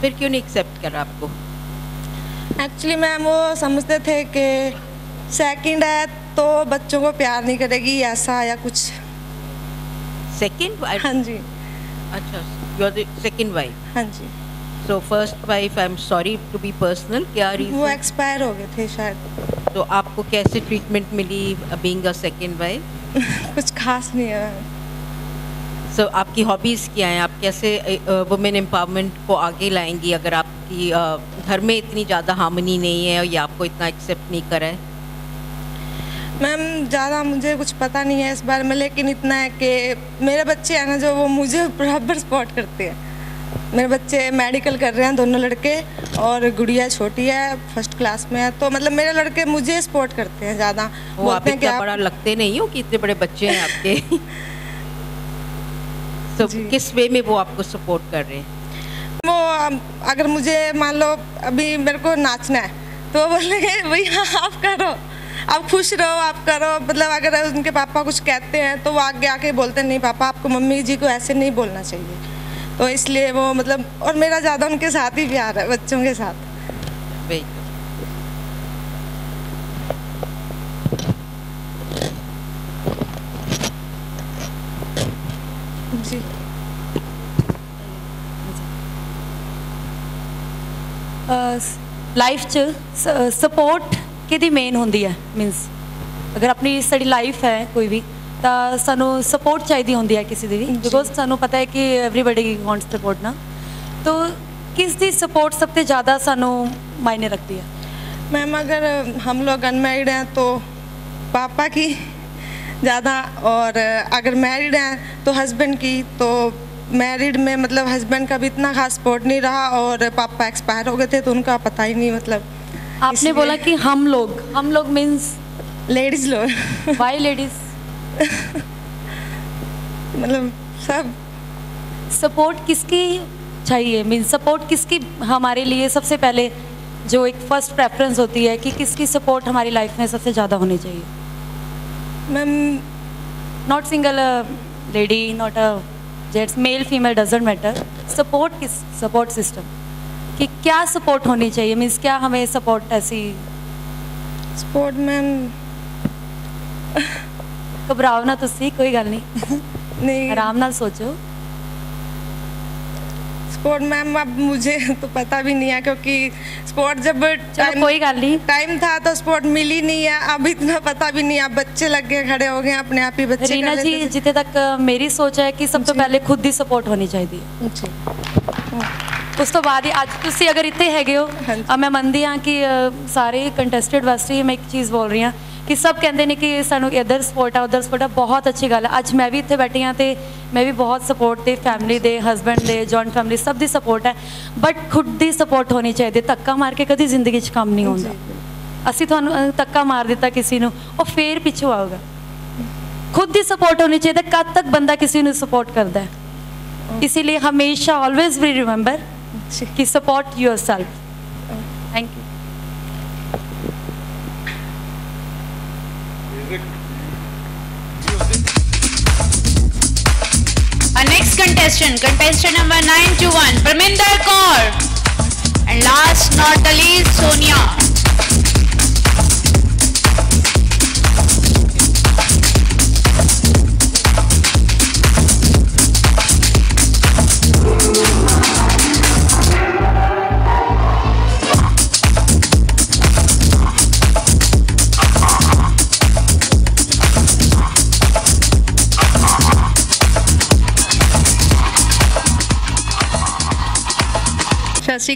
फिर क्यों नहीं एक्सेप्ट करा आपको? एक्चुअली मैम वो समझते थे कि सेकंड है तो बच्चों को प्यार नहीं करेगी ऐसा या कुछ। सेकंड हाँ जी। अच्छा सेकंड वाइफ हाँ जी। So first wife I am sorry to be personal क्या रीजन वो एक्सपायर हो गए थे शायद। तो आपको कैसे ट्रीटमेंट मिली बीइंग अ सेकंड वाइफ कुछ खास नहीं है। सो आपकी हॉबीज़ क्या हैं? आप कैसे वुमेन एम्पावरमेंट को आगे लाएँगी अगर आपकी अ, घर में इतनी ज़्यादा हार्मनी नहीं है और ये आपको इतना एक्सेप्ट नहीं करा है? मैम ज़्यादा मुझे कुछ पता नहीं है इस बारे में लेकिन इतना है कि मेरे बच्चे हैं ना जो वो मुझे बराबर सपोर्ट करते हैं। मेरे बच्चे मेडिकल कर रहे हैं दोनों लड़के और गुड़िया छोटी है फ़र्स्ट क्लास में है। तो मतलब मेरे लड़के मुझे सपोर्ट करते हैं ज़्यादा। वो आप बोलते हैं कि इतना आप बड़ा लगते नहीं हो कि इतने बड़े बच्चे हैं आपके? तो किस वे में वो आपको सपोर्ट कर रहे हैं? वो अगर मुझे मान लो अभी मेरे को नाचना है तो वो बोलेंगे भैया आप करो। आप खुश रहो आप करो। मतलब अगर उनके पापा कुछ कहते हैं तो वो आगे आके बोलते नहीं पापा आपको मम्मी जी को ऐसे नहीं बोलना चाहिए। तो इसलिए वो मतलब और मेरा ज़्यादा उनके साथ ही प्यार है बच्चों के साथ Very जी ਲਾਈਫ 'ਚ ਸਪੋਰਟ ਕਿਹਦੀ ਮੇਨ ਹੁੰਦੀ ਹੈ ਮੀਨਸ ਅਗਰ ਆਪਣੀ ਸਾਡੀ ਲਾਈਫ ਹੈ ਕੋਈ ਵੀ ਤਾਂ ਸਾਨੂੰ ਸਪੋਰਟ ਚਾਹੀਦੀ ਹੁੰਦੀ ਹੈ ਕਿਸੇ ਦੀ ਵੀ ਬਿਕੋਜ਼ ਸਾਨੂੰ ਪਤਾ ਹੈ ਕਿ एवरीबॉडी ਵਾਂਟਸ ਸਪੋਰਟ ਨਾ तो किस ਦੀ ਸਪੋਰਟ ਸਭ ਤੋਂ ਜ਼ਿਆਦਾ ਸਾਨੂੰ ਮਾਇਨੇ ਰੱਖਦੀ ਹੈ मैम अगर हम लोग अनमेरिड हैं तो पापा की ज़्यादा और अगर मैरिड हैं तो हस्बैंड की तो मैरिड में मतलब हस्बैंड का भी इतना खास सपोर्ट नहीं रहा और पापा एक्सपायर हो गए थे तो उनका पता ही नहीं मतलब आपने बोला कि हम लोग हम लोग मीन्स लेडीज लोग वाई लेडीज मतलब सब सपोर्ट किसकी चाहिए? मीन सपोर्ट किसकी हमारे लिए सबसे पहले जो एक फ़र्स्ट प्रेफरेंस होती है कि किसकी सपोर्ट हमारी लाइफ में सबसे ज़्यादा होनी चाहिए? Ma'am not single lady not a gents male female doesn't matter support किस सपोर्ट सिस्टम कि क्या सपोर्ट होनी चाहिए? मीन्स क्या हमें सपोर्ट ऐसी सपोर्ट मैम घबराओ ना तुसी कोई गल नहीं नहीं आराम नाल सोचो स्पोर्ट मैम अब मुझे तो पता भी नहीं है क्योंकि स्पोर्ट जब चलो कोई गल नहीं टाइम था तो स्पोर्ट मिली नहीं है अब इतना पता भी नहीं है अब बच्चे लग गए खड़े हो गए अपने आप ही बच्चे रीना कर जी लेते थे। जिथे तक अ, मेरी सोच है कि सब ਤੋਂ ਪਹਿਲੇ ਖੁਦ ਦੀ ਸਪੋਰਟ ਹੋਣੀ ਚਾਹੀਦੀ ਹੈ जी ਉਸ ਤੋਂ ਬਾਅਦ ਹੀ ਅੱਜ ਤੁਸੀਂ ਅਗਰ ਇੱਥੇ ਹੈਗੇ ਹੋ ਹਾਂਜੀ। ਅ, ਮੈਂ ਮੰਨਦੀ ਹਾਂ ਕਿ ਅ, ਸਾਰੇ ਕੰਟੈਸਟਡ ਵਾਸਤੇ ਹੀ ਮੈਂ ਇੱਕ ਚੀਜ਼ ਬੋਲ ਰਹੀ ਹਾਂ ਕਿ ਸਭ ਕਹਿੰਦੇ ਨੇ ਕਿ ਸਾਨੂੰ ਇਧਰ ਸਪੋਰਟ ਆ ਉਧਰ ਸਪੋਰਟ ਆ ਬਹੁਤ ਅੱਛੀ ਗੱਲ ਹੈ ਅੱਜ ਮੈਂ ਵੀ ਇੱਥੇ ਬੈਠੀ ਆ ਤੇ ਮੈਂ ਵੀ ਬਹੁਤ ਸਪੋਰਟ ਤੇ ਫੈਮਿਲੀ ਦੇ ਹਸਬੰਡ ਦੇ ਜੁਆਇੰਟ ਫੈਮਿਲੀ ਸਭ ਦੀ ਸਪੋਰਟ ਹੈ। ਬਟ ਖੁਦ ਦੀ ਸਪੋਰਟ ਹੋਣੀ ਚਾਹੀਦੀ ਧੱਕਾ ਮਾਰ ਕੇ ਕਦੀ ਜ਼ਿੰਦਗੀ 'ਚ ਕੰਮ ਨਹੀਂ ਹੁੰਦਾ। ਅਸੀਂ ਤੁਹਾਨੂੰ ਧੱਕਾ ਮਾਰ ਦਿੱਤਾ ਕਿਸੇ ਨੂੰ ਉਹ ਫੇਰ ਪਿੱਛੋਂ ਆਊਗਾ। ਖੁਦ ਦੀ ਸਪੋਰਟ ਹੋਣੀ ਚਾਹੀਦੀ ਕਦ ਤੱਕ ਬੰਦਾ ਕਿਸੇ ਨੂੰ ਸਪੋਰਟ ਕਰਦਾ ਹੈ? ਇਸ ਲਈ ਹਮੇਸ਼ਾ ਆਲਵੇਜ਼ ਵੀ ਰਿਮੈਂਬਰ ਕਿ support yourself contestant, contestant number 921, Parminder Kaur. And last not the least, Sonia.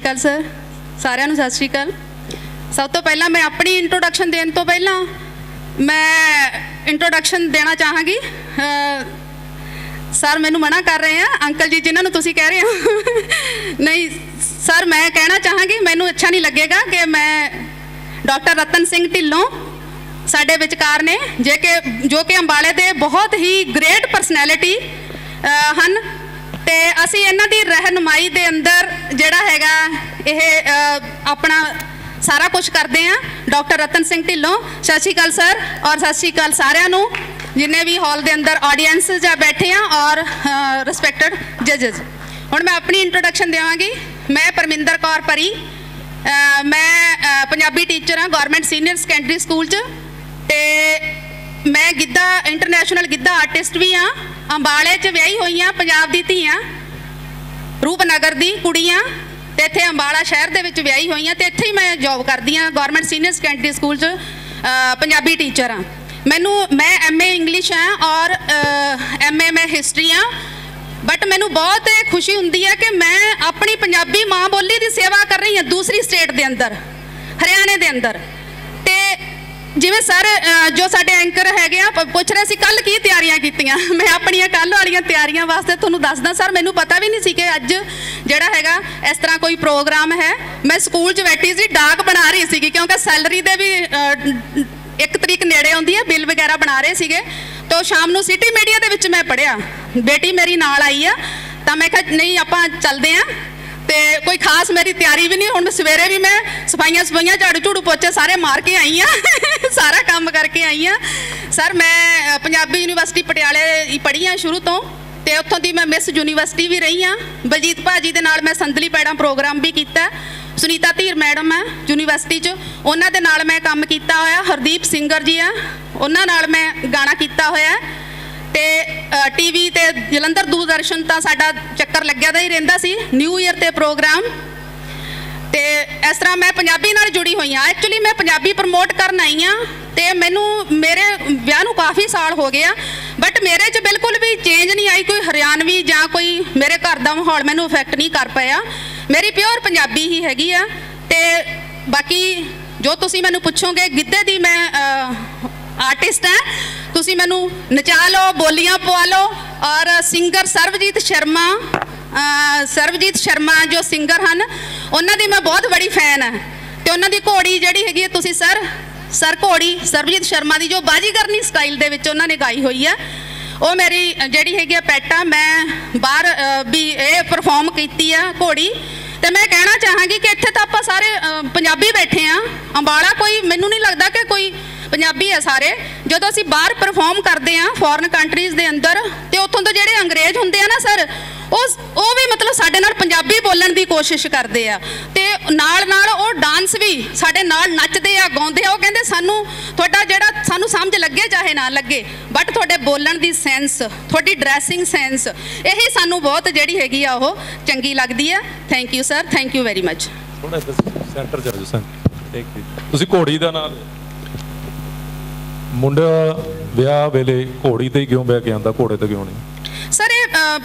ਅਕਾਲ ਸਰ। ਸਾਰਿਆਂ ਨੂੰ ਸਤਿ ਸ਼੍ਰੀ ਅਕਾਲ। ਸਭ ਤੋਂ ਪਹਿਲਾਂ ਮੈਂ ਆਪਣੀ ਇੰਟਰੋਡਕਸ਼ਨ ਦੇਣ ਤੋਂ ਪਹਿਲਾਂ ਮੈਂ ਇੰਟਰੋਡਕਸ਼ਨ ਦੇਣਾ ਚਾਹਾਂਗੀ। ਸਰ ਮੈਨੂੰ ਮਨਾ ਕਰ ਰਹੇ ਆ। ਅੰਕਲ ਜੀ, ਜਿਨ੍ਹਾਂ ਨੂੰ ਤੁਸੀਂ ਕਹਿ ਰਹੇ ਹੋ। ਨਹੀਂ, ਸਰ ਮੈਂ ਕਹਿਣਾ ਚਾਹਾਂਗੀ, ਮੈਨੂੰ ਅੱਛਾ ਨਹੀਂ ਲੱਗੇਗਾ ਕਿ ਮੈਂ ਡਾਕਟਰ ਰਤਨ ਸਿੰਘ ਢਿੱਲੋਂ ਸਾਡੇ ਵਿਚਕਾਰ ਨੇ, ਜੇ ਕਿ ਜੋ ਕਿ ਅੰਬਾਲੇ ਦੇ ਬਹੁਤ ਹੀ ਗ੍ਰੇਟ ਪਰਸਨੈਲਿਟੀ ਹਨ। ਤੇ ਅਸੀਂ ਇਹਨਾਂ ਦੀ ਰਹਿਨੁਮਾਈ ਦੇ ਅੰਦਰ ਜਿਹੜਾ ਹੈਗਾ ਇਹ ਆਪਣਾ ਸਾਰਾ ਕੁਝ ਕਰਦੇ ਆ ਡਾਕਟਰ ਰਤਨ ਸਿੰਘ ਢਿੱਲੋਂ, ਸਤਿ ਸ਼੍ਰੀ ਅਕਾਲ ਸਰ ਔਰ ਸਤਿ ਸ਼੍ਰੀ ਅਕਾਲ ਸਾਰਿਆਂ ਨੂੰ, ਜਿੰਨੇ ਵੀ ਹਾਲ ਦੇ ਅੰਦਰ ਆਡੀਅנס ਜਾਂ ਬੈਠੇ ਆ ਔਰ ਰਿਸਪੈਕਟਡ ਜਜਸ ਹੁਣ ਮੈਂ ਆਪਣੀ ਇੰਟਰੋਡਕਸ਼ਨ ਦੇਵਾਂਗੀ। ਮੈਂ ਪਰਮਿੰਦਰ ਕੌਰ ਪਰੀ ਮੈਂ ਪੰਜਾਬੀ ਟੀਚਰ ਹਾਂ ਗਵਰਨਮੈਂਟ ਸੀਨੀਅਰ ਸੈਕੰਡਰੀ ਸਕੂਲ 'ਚ ਤੇ ਮੈਂ ਗਿੱਧਾ ਇੰਟਰਨੈਸ਼ਨਲ ਗਿੱਧਾ ਆਰਟਿਸਟ ਵੀ ਹਾਂ। ਅੰਬਾਲੇ 'ਚ ਵਿਆਹੀ ਹੋਈ ਹਾਂ ਪੰਜਾਬ ਦੀ ਧੀਆਂ, ਰੂਪਨਗਰ ਦੀ ਕੁੜੀਆਂ, ਤੇ ਇੱਥੇ ਅੰਬਾਲਾ ਸ਼ਹਿਰ ਦੇ ਵਿੱਚ ਵਿਆਹੀ ਹੋਈ ਹਾਂ ਤੇ ਇੱਥੇ ਹੀ ਮੈਂ ਜੌਬ ਕਰਦੀ ਹਾਂ ਗਵਰਨਮੈਂਟ ਸੀਨੀਅਰ ਸੈਕੰਡਰੀ ਸਕੂਲ 'ਚ ਪੰਜਾਬੀ ਟੀਚਰ ਹਾਂ। ਮੈਨੂੰ, ਮੈਂ ਐਮਏ ਇੰਗਲਿਸ਼ ਹਾਂ ਔਰ ਐਮਏ ਮੈਂ ਹਿਸਟਰੀ ਹਾਂ ਬਟ ਮੈਨੂੰ ਬਹੁਤ ਖੁਸ਼ੀ ਹੁੰਦੀ ਹੈ ਕਿ ਮੈਂ ਆਪਣੀ ਪੰਜਾਬੀ ਮਾਂ ਬੋਲੀ ਦੀ ਸੇਵਾ ਕਰ ਰਹੀ ਹਾਂ ਦੂਸਰੀ ਸਟੇਟ ਦੇ ਅੰਦਰ, ਹਰਿਆਣੇ ਦੇ ਅੰਦਰ। ਜਿਵੇਂ ਸਰ ਜੋ ਸਾਡੇ ਐਂਕਰ ਹੈਗੇ ਆ ਪੁੱਛ ਰਹੇ ਸੀ ਕੱਲ ਕੀ ਤਿਆਰੀਆਂ ਕੀਤੀਆਂ? ਮੈਂ ਆਪਣੀਆਂ ਕੱਲ ਵਾਲੀਆਂ ਤਿਆਰੀਆਂ ਵਾਸਤੇ ਤੁਹਾਨੂੰ ਦੱਸਦਾ, ਸਰ, ਮੈਨੂੰ ਪਤਾ ਵੀ ਨਹੀਂ ਸੀ ਕਿ ਅੱਜ ਜਿਹੜਾ ਹੈਗਾ, ਇਸ ਤਰ੍ਹਾਂ ਕੋਈ ਪ੍ਰੋਗਰਾਮ ਹੈ। ਮੈਂ ਸਕੂਲ 'ਚ ਬੈਠੀ ਸੀ, ਡਾਕ ਬਣਾ ਰਹੀ ਸੀਗੀ, ਕਿਉਂਕਿ ਸੈਲਰੀ ਦੇ ਵੀ ਇੱਕ ਤਰੀਕ ਨੇੜੇ ਆਉਂਦੀ ਹੈ, ਬਿੱਲ ਵਗੈਰਾ ਬਣਾ ਰਹੇ ਸੀਗੇ। ਤਾਂ ਸ਼ਾਮ ਨੂੰ ਸਿਟੀ ਮੀਡੀਆ ਦੇ ਵਿੱਚ ਮੈਂ ਪੜਿਆ ਬੇਟੀ ਮੇਰੀ ਨਾਲ ਆਈ ਆ। ਤਾਂ ਮੈਂ ਕਿਹਾ, ਨਹੀਂ, ਆਪਾਂ ਚੱਲਦੇ ਆਂ। ਤੇ ਕੋਈ ਖਾਸ ਮੇਰੀ ਤਿਆਰੀ ਵੀ ਨਹੀਂ, ਹੁਣ ਸਵੇਰੇ ਵੀ ਮੈਂ ਸਫਾਈਆਂ ਸਫਾਈਆਂ ਝਾੜੂ ਝੂੜੂ ਪੋਚੇ ਸਾਰੇ ਮਾਰ ਕੇ ਆਈ ਆ। ਸਾਰਾ ਕੰਮ ਕਰਕੇ ਆਈ ਆ। ਸਰ, ਮੈਂ ਪੰਜਾਬੀ ਯੂਨੀਵਰਸਿਟੀ ਪਟਿਆਲੇ ਹੀ ਪੜ੍ਹੀ ਆ ਸ਼ੁਰੂ ਤੋਂ ਤੇ ਉੱਥੋਂ ਦੀ ਮੈਂ ਮਿਸ ਯੂਨੀਵਰਸਿਟੀ ਵੀ ਰਹੀ ਆ। ਬਲਜੀਤ ਭਾਜੀ ਦੇ ਨਾਲ ਮੈਂ ਸੰਦਲੀ ਪੈੜਾ ਪ੍ਰੋਗਰਾਮ ਵੀ ਕੀਤਾ। ਸੁਨੀਤਾ ਧੀਰ ਮੈਡਮ ਹੈ ਯੂਨੀਵਰਸਿਟੀ 'ਚ। ਉਹਨਾਂ ਦੇ ਨਾਲ ਮੈਂ ਕੰਮ ਕੀਤਾ ਹੋਇਆ, ਹਰਦੀਪ ਸਿੰਗਰ ਜੀ ਆ। ਉਹਨਾਂ ਨਾਲ ਮੈਂ ਗਾਣਾ ਕੀਤਾ ਹੋਇਆ। ਹੈ। ਤੇ ਟੀਵੀ ਤੇ ਜਲੰਧਰ ਦੂਰਦਰਸ਼ਨ ਤਾਂ ਸਾਡਾ ਚੱਕਰ ਲੱਗਿਆ ਦਾ ਹੀ ਰਹਿੰਦਾ ਸੀ। ਨਿਊ ਇਅਰ ਤੇ ਪ੍ਰੋਗਰਾਮ। ਤੇ ਇਸ ਤਰ੍ਹਾਂ ਮੈਂ ਪੰਜਾਬੀ ਨਾਲ ਜੁੜੀ ਹੋਈ ਹਾਂ। ਐਕਚੁਅਲੀ ਮੈਂ ਪੰਜਾਬੀ ਪ੍ਰਮੋਟ ਕਰਨ ਆਈ ਹਾਂ ਤੇ ਮੈਨੂੰ ਮੇਰੇ ਵਿਆਹ ਨੂੰ ਕਾਫੀ ਸਾਲ ਹੋ ਗਏ ਆ। ਬਟ ਮੇਰੇ 'ਚ ਬਿਲਕੁਲ ਵੀ ਚੇਂਜ ਨਹੀਂ ਆਈ, ਕੋਈ ਹਰਿਆਣਵੀ ਜਾਂ ਕੋਈ ਮੇਰੇ ਘਰ ਦਾ ਮਾਹੌਲ ਮੈਨੂੰ ਇਫੈਕਟ ਨਹੀਂ ਕਰ ਪਾਇਆ। ਮੇਰੀ ਪਿਓਰ ਪੰਜਾਬੀ ਹੀ ਹੈਗੀ ਆ ਤੇ ਬਾਕੀ ਜੋ ਤੁਸੀਂ ਮੈਨੂੰ ਪੁੱਛੋਗੇ, ਗਿੱਧੇ ਦੀ ਮੈਂ ਆਰਟਿਸਟ ਹਾਂ। ਤੁਸੀਂ ਮੈਨੂੰ ਨਚਾ ਲਓ, ਬੋਲੀਆਂ ਪਵਾ ਲਓ ਔਰ ਸਿੰਗਰ ਸਰਵਜੀਤ ਸ਼ਰਮਾ ਸਰਬਜੀਤ ਸ਼ਰਮਾ ਜੋ ਸਿੰਗਰ ਹਨ, ਉਹਨਾਂ ਦੀ ਮੈਂ ਬਹੁਤ ਬੜੀ ਫੈਨ ਹਾਂ। ਤੇ ਉਹਨਾਂ ਦੀ ਘੋੜੀ ਜਿਹੜੀ ਹੈਗੀ ਹੈ, ਤੁਸੀਂ ਸਰ ਸਰ ਘੋੜੀ ਸਰਬਜੀਤ ਸ਼ਰਮਾ ਦੀ ਜੋ ਬਾਜੀਗਰਨੀ ਸਟਾਈਲ ਦੇ ਵਿੱਚ ਉਹਨਾਂ ਨੇ ਗਾਈ ਹੋਈ ਹੈ, ਉਹ ਮੇਰੀ ਜਿਹੜੀ ਹੈਗੀ ਆ ਪੈਟ ਆ। ਮੈਂ ਬਾਹਰ ਵੀ ਇਹ ਪਰਫਾਰਮ ਕੀਤੀ ਆ ਘੋੜੀ। ਤੇ ਮੈਂ ਕਹਿਣਾ ਚਾਹਾਂਗੀ ਕਿ ਇੱਥੇ ਤਾਂ ਆਪਾਂ ਸਾਰੇ ਪੰਜਾਬੀ ਬੈਠੇ ਆ ਅੰਬਾਲਾ ਕੋਈ, ਮੈਨੂੰ ਨਹੀਂ ਲੱਗਦਾ ਕਿ ਕੋਈ ਪੰਜਾਬੀ ਆ ਸਾਰੇ। ਜਦੋਂ ਅਸੀਂ ਬਾਹਰ ਪਰਫਾਰਮ ਕਰਦੇ ਆ ਫੋਰਨ ਕੰਟਰੀਜ਼ ਦੇ ਅੰਦਰ, ਤੇ ਉੱਥੋਂ ਦੇ ਜਿਹੜੇ ਅੰਗਰੇਜ਼ ਹੁੰਦੇ ਆ ਨਾ ਸਰ ਉਹ ਉਹ ਵੀ ਮਤਲਬ ਸਾਡੇ ਨਾਲ ਪੰਜਾਬੀ ਬੋਲਣ ਦੀ ਕੋਸ਼ਿਸ਼ ਕਰਦੇ ਆ ਤੇ ਨਾਲ ਨਾਲ ਉਹ ਡਾਂਸ ਵੀ ਸਾਡੇ ਨਾਲ ਨੱਚਦੇ ਆ, ਗਾਉਂਦੇ ਆ। ਉਹ ਕਹਿੰਦੇ ਸਾਨੂੰ ਤੁਹਾਡਾ ਜਿਹੜਾ ਸਾਨੂੰ ਸਮਝ ਲੱਗੇ ਚਾਹੇ ਨਾ ਲੱਗੇ ਬਟ ਤੁਹਾਡੇ ਬੋਲਣ ਦੀ ਸੈਂਸ ਤੁਹਾਡੀ ਡਰੈਸਿੰਗ ਸੈਂਸ ਇਹੀ ਸਾਨੂੰ ਬਹੁਤ ਜਿਹੜੀ ਹੈਗੀ ਆ ਉਹ ਚੰਗੀ ਲੱਗਦੀ ਆ। Thank you sir thank you very much ਥੋੜਾ ਸੈਂਟਰ ਚ ਜਾਓ ਸੈਂਟਰ ਥੈਂਕ ਯੂ ਤੁਸੀਂ ਘੋੜੀ ਦਾ ਨਾਮ ਮੁੰਡਾ ਵਿਆਹ ਵੇਲੇ ਘੋੜੀ ਤੇ ਕਿਉਂ ਬਹਿ ਕੇ ਆਂਦਾ ਘੋੜੇ ਤੇ ਕਿਉਂ ਨਹੀਂ?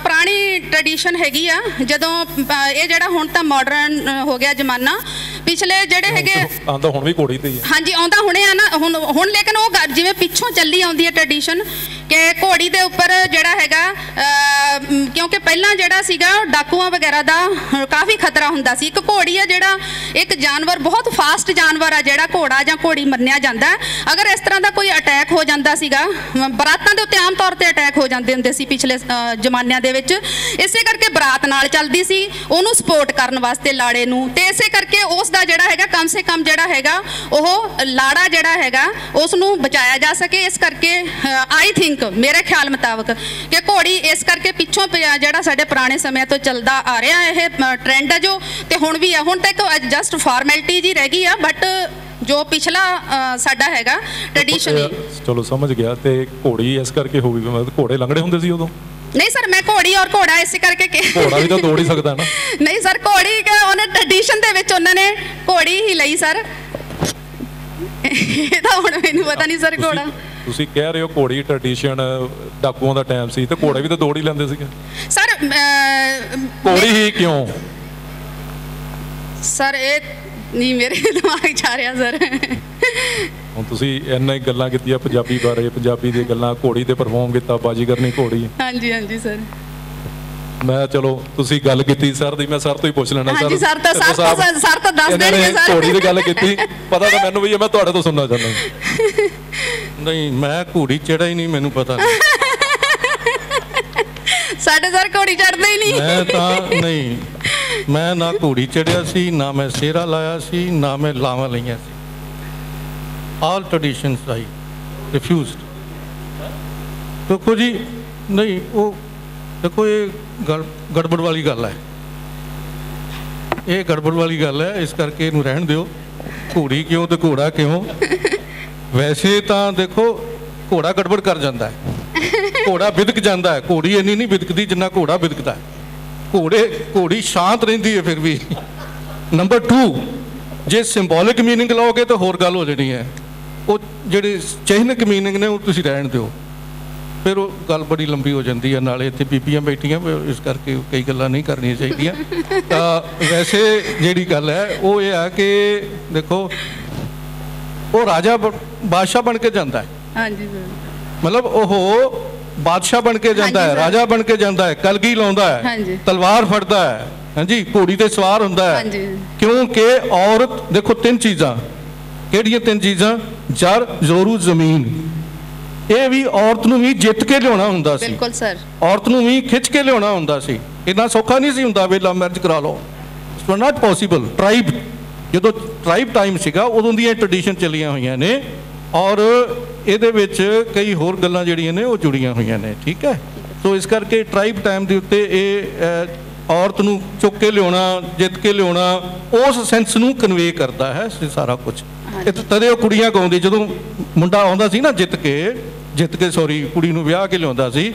ਪੁਰਾਣੀ ਟ੍ਰੈਡੀਸ਼ਨ ਹੈਗੀ ਆ। ਜਦੋਂ ਇਹ ਜਿਹੜਾ ਹੁਣ ਤਾਂ ਮਾਡਰਨ ਹੋ ਗਿਆ ਜ਼ਮਾਨਾ ਪਿਛਲੇ ਜਿਹੜੇ ਹੈਗੇ ਆਂਦਾ ਹੁਣ ਵੀ ਘੋੜੀ ਤੇ ਹੀ ਹਾਂਜੀ ਆਉਂਦਾ ਹੁਣੇ ਆ ਨਾ ਹੁਣ ਹੁਣ ਲੇਕਿਨ ਉਹ ਜਿਵੇਂ ਪਿੱਛੋਂ ਚੱਲੀ ਆਉਂਦੀ ਹੈ ਟ੍ਰੈਡੀਸ਼ਨ ਕਿ ਘੋੜੀ ਦੇ ਉੱਪਰ ਜਿਹੜਾ ਹੈਗਾ ਕਿਉਂਕਿ ਪਹਿਲਾਂ ਜਿਹੜਾ ਸੀਗਾ ਡਾਕੂਆਂ ਵਗੈਰਾ ਦਾ ਕਾਫੀ ਖਤਰਾ ਹੁੰਦਾ ਸੀ। ਇੱਕ ਘੋੜੀ ਆ ਜਿਹੜਾ ਇੱਕ ਜਾਨਵਰ, ਬਹੁਤ ਫਾਸਟ ਜਾਨਵਰ ਆ ਜਿਹੜਾ ਘੋੜਾ ਜਾਂ ਘੋੜੀ ਮੰਨਿਆ ਜਾਂਦਾ। ਅਗਰ ਇਸ ਤਰ੍ਹਾਂ ਦਾ ਕੋਈ ਅਟੈਕ ਹੋ ਜਾਂਦਾ ਸੀਗਾ ਬਰਾਤਾਂ ਦੇ ਉੱਤੇ ਆਮ ਤੌਰ ਤੇ ਅਟੈਕ ਹੋ ਜਾਂਦੇ ਹੁੰਦੇ ਸੀ ਪਿਛਲੇ ਜ਼ਮਾਨਿਆਂ ਦੇ ਵਿੱਚ। ਇਸੇ ਕਰਕੇ ਬਰਾਤ ਨਾਲ ਚੱਲਦੀ ਸੀ, ਉਹਨੂੰ ਸਪੋਰਟ ਕਰਨ ਵਾਸਤੇ ਲਾੜੇ ਨੂੰ। ਤੇ ਇਸੇ ਕਰਕੇ ਉਸ ਦਾ ਜਿਹੜਾ ਹੈਗਾ, ਕਮ ਸੇ ਕਮ ਜਿਹੜਾ ਹੈਗਾ, ਉਹ ਲਾੜਾ ਜਿਹੜਾ ਹੈਗਾ ਉਸ ਨੂੰ ਬਚਾਇਆ ਜਾ ਸਕੇ। ਇਸ ਕਰਕੇ ਆਈ ਥਿੰਕ ਮੇਰੇ ਖਿਆਲ ਮੁਤਾਬਕ ਕਿ ਘੋੜੀ ਇਸ ਕਰਕੇ ਪਿੱਛੋਂ ਪਿਆ ਜਿਹੜਾ ਸਾਡੇ ਪੁਰਾਣੇ ਸਮਿਆਂ ਤੋਂ ਚੱਲਦਾ ਆ ਰਿਹਾ, ਇਹ ਟ੍ਰੈਂਡ ਹੈ ਜੋ। ਤੇ ਹੁਣ ਵੀ ਆ ਹੁਣ ਤੱਕ ਜਸਟ ਫਾਰਮੈਲਿਟੀ ਜੀ ਰਹਿ ਗਈ ਆ ਬਟ ਜੋ ਪਿਛਲਾ ਸਾਡਾ ਹੈਗਾ ਟ੍ਰੈਡੀਸ਼ਨ ਚਲੋ ਸਮਝ ਗਿਆ ਤੇ ਘੋੜੀ ਇਸ ਕਰਕੇ ਹੋ ਗਈ ਵੀ ਮਤਲਬ ਘੋੜੇ ਲੰਗੜੇ ਹੁੰਦੇ ਸੀ ਉਦੋਂ? ਨਹੀਂ ਸਰ ਮੈਂ ਘੋੜੀ ਔਰ ਘੋੜਾ ਇਸੇ ਕਰਕੇ ਕਿ ਘੋੜਾ ਵੀ ਤਾਂ ਦੌੜ ਹੀ ਸਕਦਾ ਨਾ। ਨਹੀਂ ਸਰ ਘੋੜੀ ਕਿ ਉਹਨੇ ਟ੍ਰੈਡੀਸ਼ਨ ਦੇ ਵਿੱਚ ਉਹਨਾਂ ਨੇ ਘੋੜੀ ਹੀ ਲਈ ਸਰ। ਇਹ ਤਾਂ ਹੁਣ ਮੈਨੂੰ ਪਤਾ ਨਹੀਂ ਸਰ ਘੋੜਾ। ਤੁਸੀਂ ਕਹਿ ਰਹੇ ਹੋ ਘੋੜੀ ਟ੍ਰੈਡੀਸ਼ਨ ਡਾਕੂਆਂ ਦਾ ਟਾਈਮ ਸੀ ਤੇ ਘੋੜੇ ਵੀ ਤਾਂ ਦੌੜ ਹੀ ਲੈਂਦੇ ਸੀਗੇ। ਸਰ ਘੋੜੀ ਹੀ ਕਿਉਂ? ਸਰ ਇਹ ਨਹੀਂ ਮੇਰੇ ਦਿਮਾਗ 'ਚ ਆ ਰਿਹਾ ਸਰ। ਹੁਣ ਤੁਸੀਂ ਇੰਨਾ ਹੀ ਗੱਲਾਂ ਕੀਤੀਆਂ ਪੰਜਾਬੀ ਬਾਰੇ ਪੰਜਾਬੀ ਦੀਆਂ ਗੱਲਾਂ ਘੋੜੀ ਤੇ ਪਰਫਾਰਮ ਕੀਤਾ ਬਾਜੀਗਰ ਨੇ ਘੋੜੀ। ਹਾਂਜੀ ਹਾਂਜੀ ਸਰ। ਮੈਂ ਚਲੋ ਤੁਸੀਂ ਗੱਲ ਕੀਤੀ ਸਰ ਦੀ ਮੈਂ ਸਰ ਤੋਂ ਹੀ ਪੁੱਛ ਲੈਣਾ ਹਾਂਜੀ, ਸਰ ਤਾਂ- ਢਿੱਲੋਂ ਸਰ ਤਾਂ- ਸਰ ਤਾਂ ਦੱਸ ਦੇਣਗੇ ਸਰ। ਘੋੜੀ ਦੀ ਗੱਲ ਕੀਤੀ ਪਤਾ ਤਾਂ ਮੈਨੂੰ ਵੀ ਹੈ ਮੈਂ ਤੁਹਾਡੇ ਤੋਂ ਸੁਣਨਾ ਚਾਹੁੰਦਾ। ਨਹੀਂ ਮੈਂ ਘੋੜੀ ਚੜਾ ਹੀ ਨਹੀਂ ਮੈਨੂੰ ਪਤਾ ਨਹੀਂ। ਸਾਡੇ ਸਰ ਘੋੜੀ ਚੜਦੇ ਹੀ ਨਹੀਂ। ਮੈਂ ਤਾਂ ਨਹੀਂ। ਮੈਂ ਨਾ ਘੋੜੀ ਚੜਿਆ ਸੀ, ਨਾ ਮੈਂ ਸੇਰਾ ਲਾਇਆ ਸੀ, ਨਾ ਮੈਂ ਲਾਵਾਂ ਲਈਆਂ ਸੀ। ਆਲ ਟ੍ਰੈਡੀਸ਼ਨਸ ਆਈ ਰਿਫਿਊਜ਼ਡ ਦੇਖੋ ਜੀ, ਨਹੀਂ, ਉਹ ਦੇਖੋ ਇਹ ਗੜਬੜ ਵਾਲੀ ਗੱਲ ਹੈ। ਇਹ ਗੜਬੜ ਵਾਲੀ ਗੱਲ ਹੈ, ਇਸ ਕਰਕੇ ਇਹਨੂੰ ਰਹਿਣ ਦਿਓ। ਘੋੜੀ ਕਿਉਂ ਤੇ ਘੋੜਾ ਕਿਉਂ? ਵੈਸੇ ਤਾਂ ਦੇਖੋ, ਘੋੜਾ ਗੜਬੜ ਕਰ ਜਾਂਦਾ ਹੈ। ਘੋੜਾ ਵਿਦਕ ਜਾਂਦਾ ਹੈ। ਘੋੜੀ ਇੰਨੀ ਨਹੀਂ ਵਿਦਕਦੀ ਜਿੰਨਾ ਘੋੜਾ ਵਿਦਕਦਾ ਹੈ। ਘੋੜੇ ਘੋੜੀ ਸ਼ਾਂਤ ਰਹਿੰਦੀ ਹੈ ਫਿਰ ਵੀ। ਨੰਬਰ 2 ਜੇ ਸਿੰਬੋਲਿਕ ਮੀਨਿੰਗ ਲਓਗੇ ਤਾਂ ਹੋਰ ਗੱਲ ਹੋ ਜਾਣੀ ਹੈ। ਉਹ ਜਿਹੜੇ ਚਿਹਨਕ ਮੀਨਿੰਗ ਨੇ ਉਹ ਤੁਸੀਂ ਰਹਿਣ ਦਿਓ। ਫਿਰ ਉਹ ਗੱਲ ਬੜੀ ਲੰਬੀ ਹੋ ਜਾਂਦੀ ਹੈ। ਨਾਲੇ ਇੱਥੇ ਬੀਬੀਆਂ ਬੈਠੀਆਂ ਇਸ ਕਰਕੇ ਕਈ ਗੱਲਾਂ ਨਹੀਂ ਕਰਨੀਆਂ ਚਾਹੀਦੀਆਂ। ਤਾਂ ਵੈਸੇ ਜਿਹੜੀ ਗੱਲ ਹੈ ਉਹ ਇਹ ਆ ਕਿ ਦੇਖੋ ਉਹ ਰਾਜਾ ਬਾਦਸ਼ਾਹ ਬਣ ਕੇ ਜਾਂਦਾ ਹੈ। ਹਾਂਜੀ ਸਰ ਮਤਲਬ ਉਹ ਬਾਦਸ਼ਾਹ ਬਣ ਕੇ ਜਾਂਦਾ ਹੈ। ਰਾਜਾ ਬਣ ਕੇ ਜਾਂਦਾ ਹੈ ਕਲਗੀ ਲਾਉਂਦਾ ਹੈ। ਤਲਵਾਰ ਫੜਦਾ ਹੈ ਹਾਂਜੀ ਘੋੜੀ ਤੇ ਸਵਾਰ ਹੁੰਦਾ ਹੈ। ਕਿਉਂਕਿ ਔਰਤ ਦੇਖੋ ਤਿੰਨ ਚੀਜ਼ਾਂ ਕਿਹੜੀਆਂ ਤਿੰਨ ਚੀਜ਼ਾਂ? ਜਰ ਜ਼ੋਰੂ ਜ਼ਮੀਨ। ਇਹ ਵੀ ਔਰਤ ਨੂੰ ਵੀ ਜਿੱਤ ਕੇ ਲਿਆਉਣਾ ਹੁੰਦਾ ਸੀ। ਬਿਲਕੁਲ ਸਰ ਔਰਤ ਨੂੰ ਵੀ ਖਿੱਚ ਕੇ ਲਿਆਉਣਾ ਹੁੰਦਾ ਸੀ। ਇੰਨਾ ਸੌਖਾ ਨਹੀਂ ਸੀ ਹੁੰਦਾ ਵੀ ਲਵ ਮੈਰਿਜ ਕਰਾ ਲਓ। ਇਟਸ ਨਾਟ ਪੋਸੀਬਲ ਟ੍ਰਾਈਬ ਜਦੋਂ ਟ੍ਰਾਈਬ ਟਾਈਮ ਸੀਗਾ ਉਦੋਂ ਦੀਆਂ ਟ੍ਰੈਡੀਸ਼ਨ ਚੱਲੀਆਂ ਹੋਈਆਂ ਨੇ। ਔਰ ਇਹਦੇ ਵਿੱਚ ਕਈ ਹੋਰ ਗੱਲਾਂ ਜਿਹੜੀਆਂ ਨੇ ਉਹ ਜੁੜੀਆਂ ਹੋਈਆਂ ਨੇ ਠੀਕ ਹੈ ਸੋ ਇਸ ਕਰਕੇ ਟ੍ਰਾਈਬ ਟਾਈਮ ਦੇ ਉੱਤੇ ਇਹ ਔਰਤ ਨੂੰ ਚੁੱਕ ਕੇ ਲਿਆਉਣਾ ਜਿੱਤ ਕੇ ਲਿਆਉਣਾ ਉਸ ਸੈਂਸ ਨੂੰ ਕਨਵੇ ਕਰਦਾ ਹੈ ਸਾਰਾ ਕੁਝ ਇਹ ਤਦੇ ਉਹ ਕੁੜੀਆਂ ਗਾਉਂਦੀ ਜਦੋਂ ਮੁੰਡਾ ਆਉਂਦਾ ਸੀ ਨਾ ਜਿੱਤ ਕੇ ਜਿੱਤ ਕੇ ਸੌਰੀ ਕੁੜੀ ਨੂੰ ਵਿਆਹ ਕੇ ਲਿਆਉਂਦਾ ਸੀ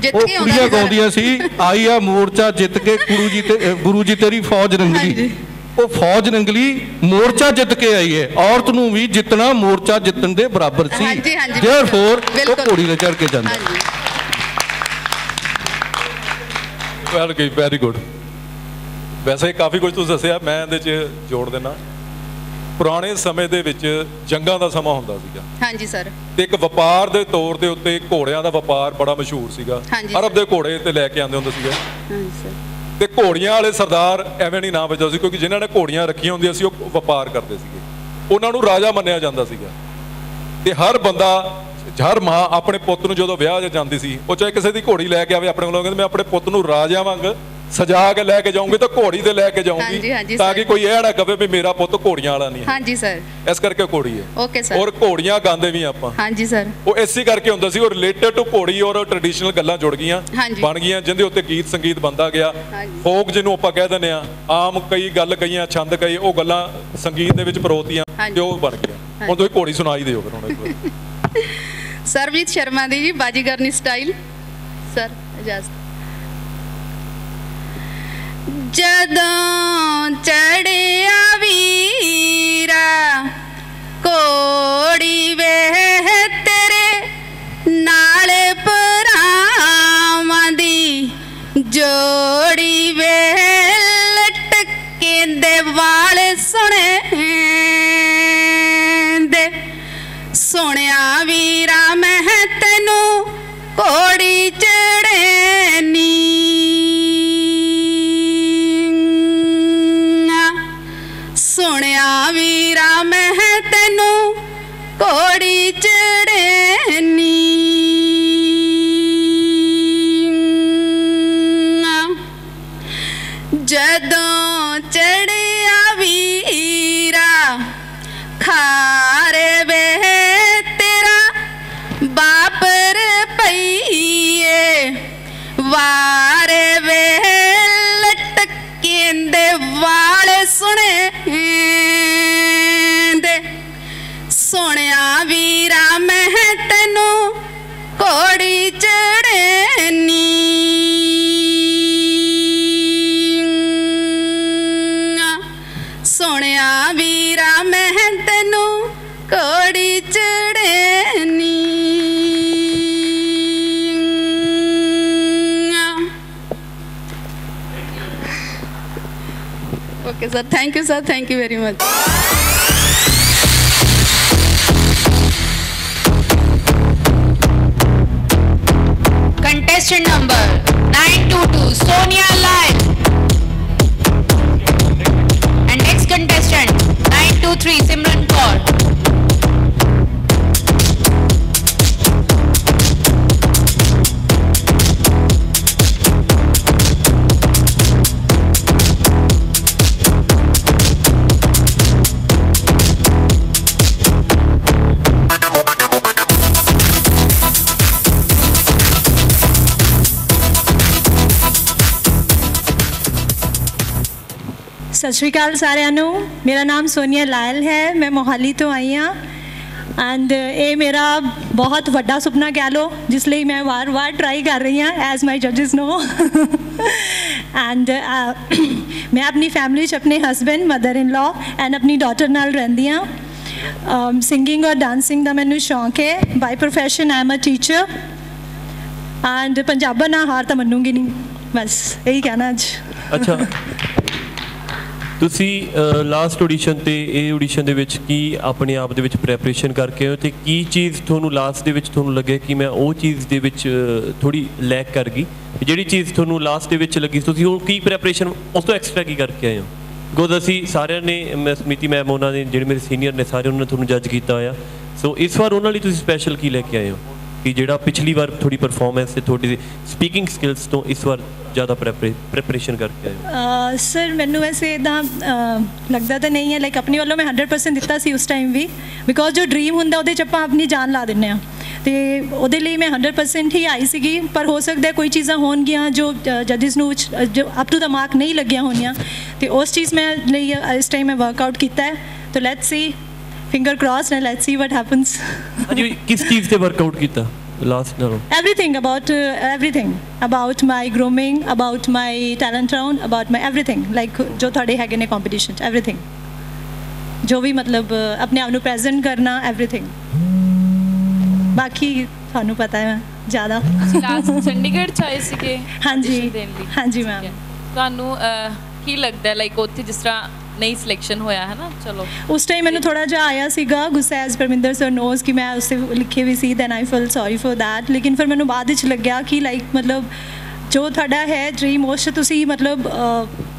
ਜਿੱਤ ਉਹ ਕੇ ਕੁੜੀਆਂ। ਗਾਉਂਦੀਆਂ ਸੀ ਆਈ ਆ ਮੋਰਚਾ ਜਿੱਤ ਕੇ ਗੁਰੂ ਜੀ ਤੇ ਗੁਰੂ ਜੀ ਤੇਰੀ ਫੌਜ ਰੰਗਲੀ। ਉਹ ਫੌਜ ਰੰਗਲੀ ਮੋਰਚਾ ਜਿੱਤ ਕੇ ਆਈ ਹੈ। ਔਰਤ ਨੂੰ ਵੀ ਜਿੱਤਣਾ ਮੋਰਚਾ ਜਿੱਤਣ ਦੇ ਬਰਾਬਰ ਸੀ। ਦੇਅਰਫੋਰ ਉਹ। ਘੋੜੀ ਤੇ ਚੜ ਕੇ ਜਾਂਦਾ। ਹਾਂਜੀ। ਵੈਲ ਗਈ ਵੈਰੀ ਗੁੱਡ ਵੈਸੇ ਕਾਫੀ ਕੁਝ ਤੁਸੀਂ ਦੱਸਿਆ ਮੈਂ ਇਹਦੇ 'ਚ ਜੋੜ ਦੇਣਾ ਪੁਰਾਣੇ ਸਮੇਂ ਦੇ ਵਿੱਚ ਜੰਗਾਂ ਦਾ ਸਮਾਂ ਹੁੰਦਾ ਸੀਗਾ। ਹਾਂਜੀ ਸਰ। ਤੇ ਇੱਕ ਵਪਾਰ ਦੇ ਤੌਰ ਦੇ ਉੱਤੇ ਘੋੜਿਆਂ ਦਾ ਵਪਾਰ ਬੜਾ ਮਸ਼ਹੂਰ ਸੀਗਾ। ਅਰਬ ਦੇ ਘੋੜੇ ਤੇ ਲੈ ਕੇ ਆਉਂਦੇ ਹੁੰਦੇ ਸੀਗੇ। ਹਾਂਜੀ ਸਰ। ਤੇ ਘੋੜੀਆਂ ਵਾਲੇ ਸਰਦਾਰ ਐਵੇਂ ਨਹੀਂ ਨਾਮ ਵਜਦਾ ਸੀ, ਕਿਉਂਕਿ ਜਿਨ੍ਹਾਂ ਨੇ ਘੋੜੀਆਂ ਰੱਖੀਆਂ ਹੁੰਦੀਆਂ ਸੀ, ਉਹ ਵਪਾਰ ਕਰਦੇ ਸੀਗੇ। ਉਹਨਾਂ ਨੂੰ ਰਾਜਾ ਮੰਨਿਆ ਜਾਂਦਾ ਸੀਗਾ। ਤੇ ਹਰ ਬੰਦਾ, ਹਰ ਮਾਂ ਆਪਣੇ ਪੁੱਤ ਨੂੰ ਜਦੋਂ ਵਿਆਹ ਜਾਂਦੀ ਸੀ, ਉਹ ਚਾਹੇ ਕਿਸੇ ਦੀ ਘੋੜੀ ਲੈ ਕੇ ਆਵੇ, ਆਪਣੇ ਕੋਲੋਂ ਕਹਿੰਦੇ, ਮੈਂ ਆਪਣੇ ਪੁੱਤ ਨੂੰ ਰਾਜਾ ਵਾਂਗ ਸਜਾ ਕੇ ਲੈ ਕੇ ਜਾਊਂਗੀ ਤਾਂ ਘੋੜੀ ਤੇ ਲੈ ਕੇ ਹਾਂਜੀ, ਤਾਂ। ਕਿ ਕੋਈ ਇਹ ਨਾ ਕਵੇ ਵੀ ਮੇਰਾ ਪੁੱਤ ਘੋੜੀਆਂ ਵਾਲਾ ਨਹੀਂ ਹਾਂਜੀ ਸਰ। ਇਸ ਕਰਕੇ ਘੋੜੀ ਹੈ। Okay sir. ਔਰ ਘੋੜੀਆਂ ਗਾਉਂਦੇ ਵੀ ਆਪਾਂ। ਹਾਂਜੀ ਸਰ। ਉਹ ਇਸੇ ਕਰਕੇ ਹੁੰਦਾ ਸੀ ਉਹ ਰਿਲੇਟਡ ਟੂ ਘੋੜੀ ਔਰ ਟ੍ਰੈਡੀਸ਼ਨਲ ਗੱਲਾਂ ਜੁੜ ਗਈਆਂ। ਬਣ ਗਈਆਂ ਜਿੰਦੇ ਉੱਤੇ ਗੀਤ ਸੰਗੀਤ ਬੰਦਾ ਗਿਆ। ਫੋਕ ਜਿਹਨੂੰ ਆਪਾਂ ਕਹਿ ਦਿੰਦੇ ਆ ਆਮ ਕਈ ਗੱਲ ਕਈਆਂ ਛੰਦ ਕਈ ਉਹ ਗੱਲਾਂ ਸੰਗੀਤ ਦੇ ਵਿੱਚ ਪਰੋਤੀਆਂ। ਤੇ ਉਹ ਬਣ ਗਿਆ ਹੁਣ ਤੁਸੀਂ ਘੋੜੀ ਸੁਣਾਈ ਦਿਓ ਫਿਰ ਹੁਣ ਇੱਕ ਵਾਰ। ਸਰਬਜੀਤ ਸ਼ਰਮਾ ਦੀ ਜੀ ਬਾਜੀਗਰਨੀ ਸਟਾਈਲ। ਸਰ ਇਜਾਜ਼ਤ। ਜਦੋਂ ਚੜਿਆ ਵੀਰਾ ਕੋੜੀ ਵੇ ਤੇਰੇ ਨਾਲ ਪਰਾਵਾਂ ਦੀ ਜੋੜੀ ਵੇ ਖਾਰੇ ਵੇ ਤੇਰਾ ਬਾਪਰ ਪਈਏ। ਵਾ sir. Thank you, sir. Thank you very much. Contestant number 922, Sonia ਸਤਿ ਸ਼੍ਰੀ ਅਕਾਲ ਸਾਰਿਆਂ ਨੂੰ। ਮੇਰਾ ਨਾਮ ਸੋਨੀਆ ਲਾਇਲ ਹੈ। ਮੈਂ ਮੋਹਾਲੀ ਤੋਂ ਆਈ ਹਾਂ। ਐਂਡ ਇਹ ਮੇਰਾ ਬਹੁਤ ਵੱਡਾ ਸੁਪਨਾ ਕਹਿ ਲਓ, ਜਿਸ ਲਈ ਮੈਂ ਵਾਰ-ਵਾਰ ਟਰਾਈ ਕਰ ਰਹੀ ਹਾਂ ਐਜ਼ ਮਾਈ ਜੱਜਸ ਨੋ ਐਂਡ ਮੈਂ ਆਪਣੀ ਫੈਮਿਲੀ 'ਚ ਆਪਣੇ husband mother in law and ਆਪਣੀ ਡਾਟਰ ਨਾਲ ਰਹਿੰਦੀ ਹਾਂ। ਸਿੰਗਿੰਗ ਔਰ ਡਾਂਸਿੰਗ ਦਾ ਮੈਨੂੰ ਸ਼ੌਂਕ ਹੈ। By profession I am a teacher and ਪੰਜਾਬਾ ਨਾ ਹਾਰ ਤਾਂ ਮੰਨੂਗੀ ਨਹੀਂ ਬਸ, ਇਹੀ ਕਹਿਣਾ ਅੱਜ। ਅੱਛਾ ਤੁਸੀਂ ਲਾਸਟ ਆਡੀਸ਼ਨ ਤੇ, ਇਹ ਆਡੀਸ਼ਨ ਦੇ ਵਿੱਚ ਕੀ ਆਪਣੇ ਆਪ ਦੇ ਵਿੱਚ ਪ੍ਰੈਪਰੇਸ਼ਨ ਕਰਕੇ ਆਏ ਹੋ ਤੇ ਕੀ ਚੀਜ਼ ਤੁਹਾਨੂੰ ਲਾਸਟ ਦੇ ਵਿੱਚ ਤੁਹਾਨੂੰ ਲੱਗੇ ਕਿ ਮੈਂ ਉਹ ਚੀਜ਼ ਦੇ ਵਿੱਚ ਥੋੜੀ ਲੈਕ ਕਰ ਗਈ? ਜਿਹੜੀ ਚੀਜ਼ ਤੁਹਾਨੂੰ ਲਾਸਟ ਦੇ ਵਿੱਚ ਲੱਗੀ, ਤੁਸੀਂ ਉਹ ਕੀ ਪ੍ਰੈਪਰੇਸ਼ਨ ਉਸ ਤੋਂ ਐਕਸਟਰਾ ਕੀ ਕਰਕੇ ਆਏ ਹੋ? ਬਿਕੋਜ਼ ਅਸੀਂ ਸਾਰਿਆਂ ਨੇ ਮੈਂ, ਸਮਿਤੀ ਮੈਮ ਉਹਨਾਂ ਨੇ, ਜਿਹੜੇ ਮੇਰੇ ਸੀਨੀਅਰ ਨੇ, ਸਾਰੇ ਉਹਨਾਂ ਨੇ ਤੁਹਾਨੂੰ ਜੱਜ ਕੀਤਾ ਹੋਇਆ। ਸੋ ਇਸ ਵਾਰ ਉਹਨਾਂ ਲਈ ਤੁਸੀਂ ਸਪੈਸ਼ਲ ਕੀ ਲੈ ਕੇ ਆਏ ਹੋ? ਕਿ ਜਿਹੜਾ ਪਿਛਲੀ ਵਾਰ ਥੋੜੀ ਪਰਫਾਰਮੈਂਸ ਤੇ ਤੁਹਾਡੀ ਸਪੀਕਿੰਗ ਸਕਿੱਲਸ ਤੋਂ ਇਸ ਵਾਰ ਜ਼ਿਆਦਾ ਪ੍ਰੈਪਰੇਸ਼ਨ ਕਰਕੇ ਆਏ ਸਰ ਮੈਨੂੰ ਵੈਸੇ ਇਦਾਂ ਲੱਗਦਾ ਤਾਂ ਨਹੀਂ ਹੈ ਲਾਈਕ ਆਪਣੇ ਵੱਲੋਂ ਮੈਂ 100% ਦਿੱਤਾ ਸੀ ਉਸ ਟਾਈਮ ਵੀ ਬਿਕੋਜ਼ ਜੋ ਡ੍ਰੀਮ ਹੁੰਦਾ ਉਹਦੇ ਚ ਆਪਾਂ ਆਪਣੀ ਜਾਨ ਲਾ ਦਿੰਨੇ ਆ ਤੇ ਉਹਦੇ ਲਈ ਮੈਂ 100% ਹੀ ਆਈ ਸੀਗੀ, ਪਰ ਹੋ ਸਕਦਾ ਕੋਈ ਚੀਜ਼ਾਂ ਹੋਣਗੀਆਂ ਜੋ ਜੱਜਸ ਨੂੰ ਜੋ ਅਪ ਟੂ ਦਾ ਮਾਰਕ ਨਹੀਂ ਲੱਗੀਆਂ ਹੋਣੀਆਂ। ਤੇ ਉਸ ਚੀਜ਼ ਮੈਂ ਲਈ, ਇਸ ਟਾਈਮ ਮੈਂ ਵਰਕਆਊਟ ਕੀਤਾ ਹੈ। ਤਾਂ let's see finger crossed and let's see what happens ਹਾਂਜੀ ਕਿਸ ਚੀਜ਼ ਤੇ ਵਰਕਆਊਟ ਕੀਤਾ ਲਾਸਟ ਨਾਲੋਂ everything about uh, everything. About my grooming about my talent round about my everything. Like ਜੋ ਤੁਹਾਡੇ ਹੈਗੇ ਨੇ ਕੰਪੀਟੀਸ਼ਨ ਚ everything. ਜੋ ਵੀ ਮਤਲਬ ਆਪਣੇ ਆਪ ਨੂੰ ਪ੍ਰੈਜ਼ੈਂਟ ਕਰਨਾ everything. ਬਾਕੀ ਤੁਹਾਨੂੰ ਪਤਾ ਹੈ ਜ਼ਿਆਦਾ ਲਾਸਟ ਚੰਡੀਗੜ੍ਹ ਚ ਆਏ ਸੀਗੇ ਹਾਂਜੀ ਹਾਂਜੀ ਮੈਮ। ਤੁਹਾਨੂੰ ਕੀ ਲੱਗਦਾ ਲਾਈਕ ਉੱਥੇ ਜਿਸ ਤਰ੍ਹਾਂ ਨਹੀਂ ਸਿਲੈਕਸ਼ਨ ਹੋਇਆ ਹੈ ਨਾ ਚਲੋ। ਉਸ ਟਾਈਮ ਮੈਨੂੰ ਥੋੜਾ ਜਿਹਾ ਆਇਆ ਸੀਗਾ ਗੁੱਸਾ ਐਸ ਪਰਮਿੰਦਰ ਸਰ ਨੋਸ ਕਿ ਮੈਂ ਉਸੇ ਲਿਖੇ ਵੀ ਸੀ then I feel sorry for that ਲੇਕਿਨ ਫਿਰ ਮੈਨੂੰ ਬਾਅਦ ਵਿੱਚ ਲੱਗਿਆ ਕਿ ਲਾਈਕ ਮਤਲਬ ਜੋ ਤੁਹਾਡਾ ਹੈ ਡ੍ਰੀਮ ਉਸ ਤੁਸੀਂ ਮਤਲਬ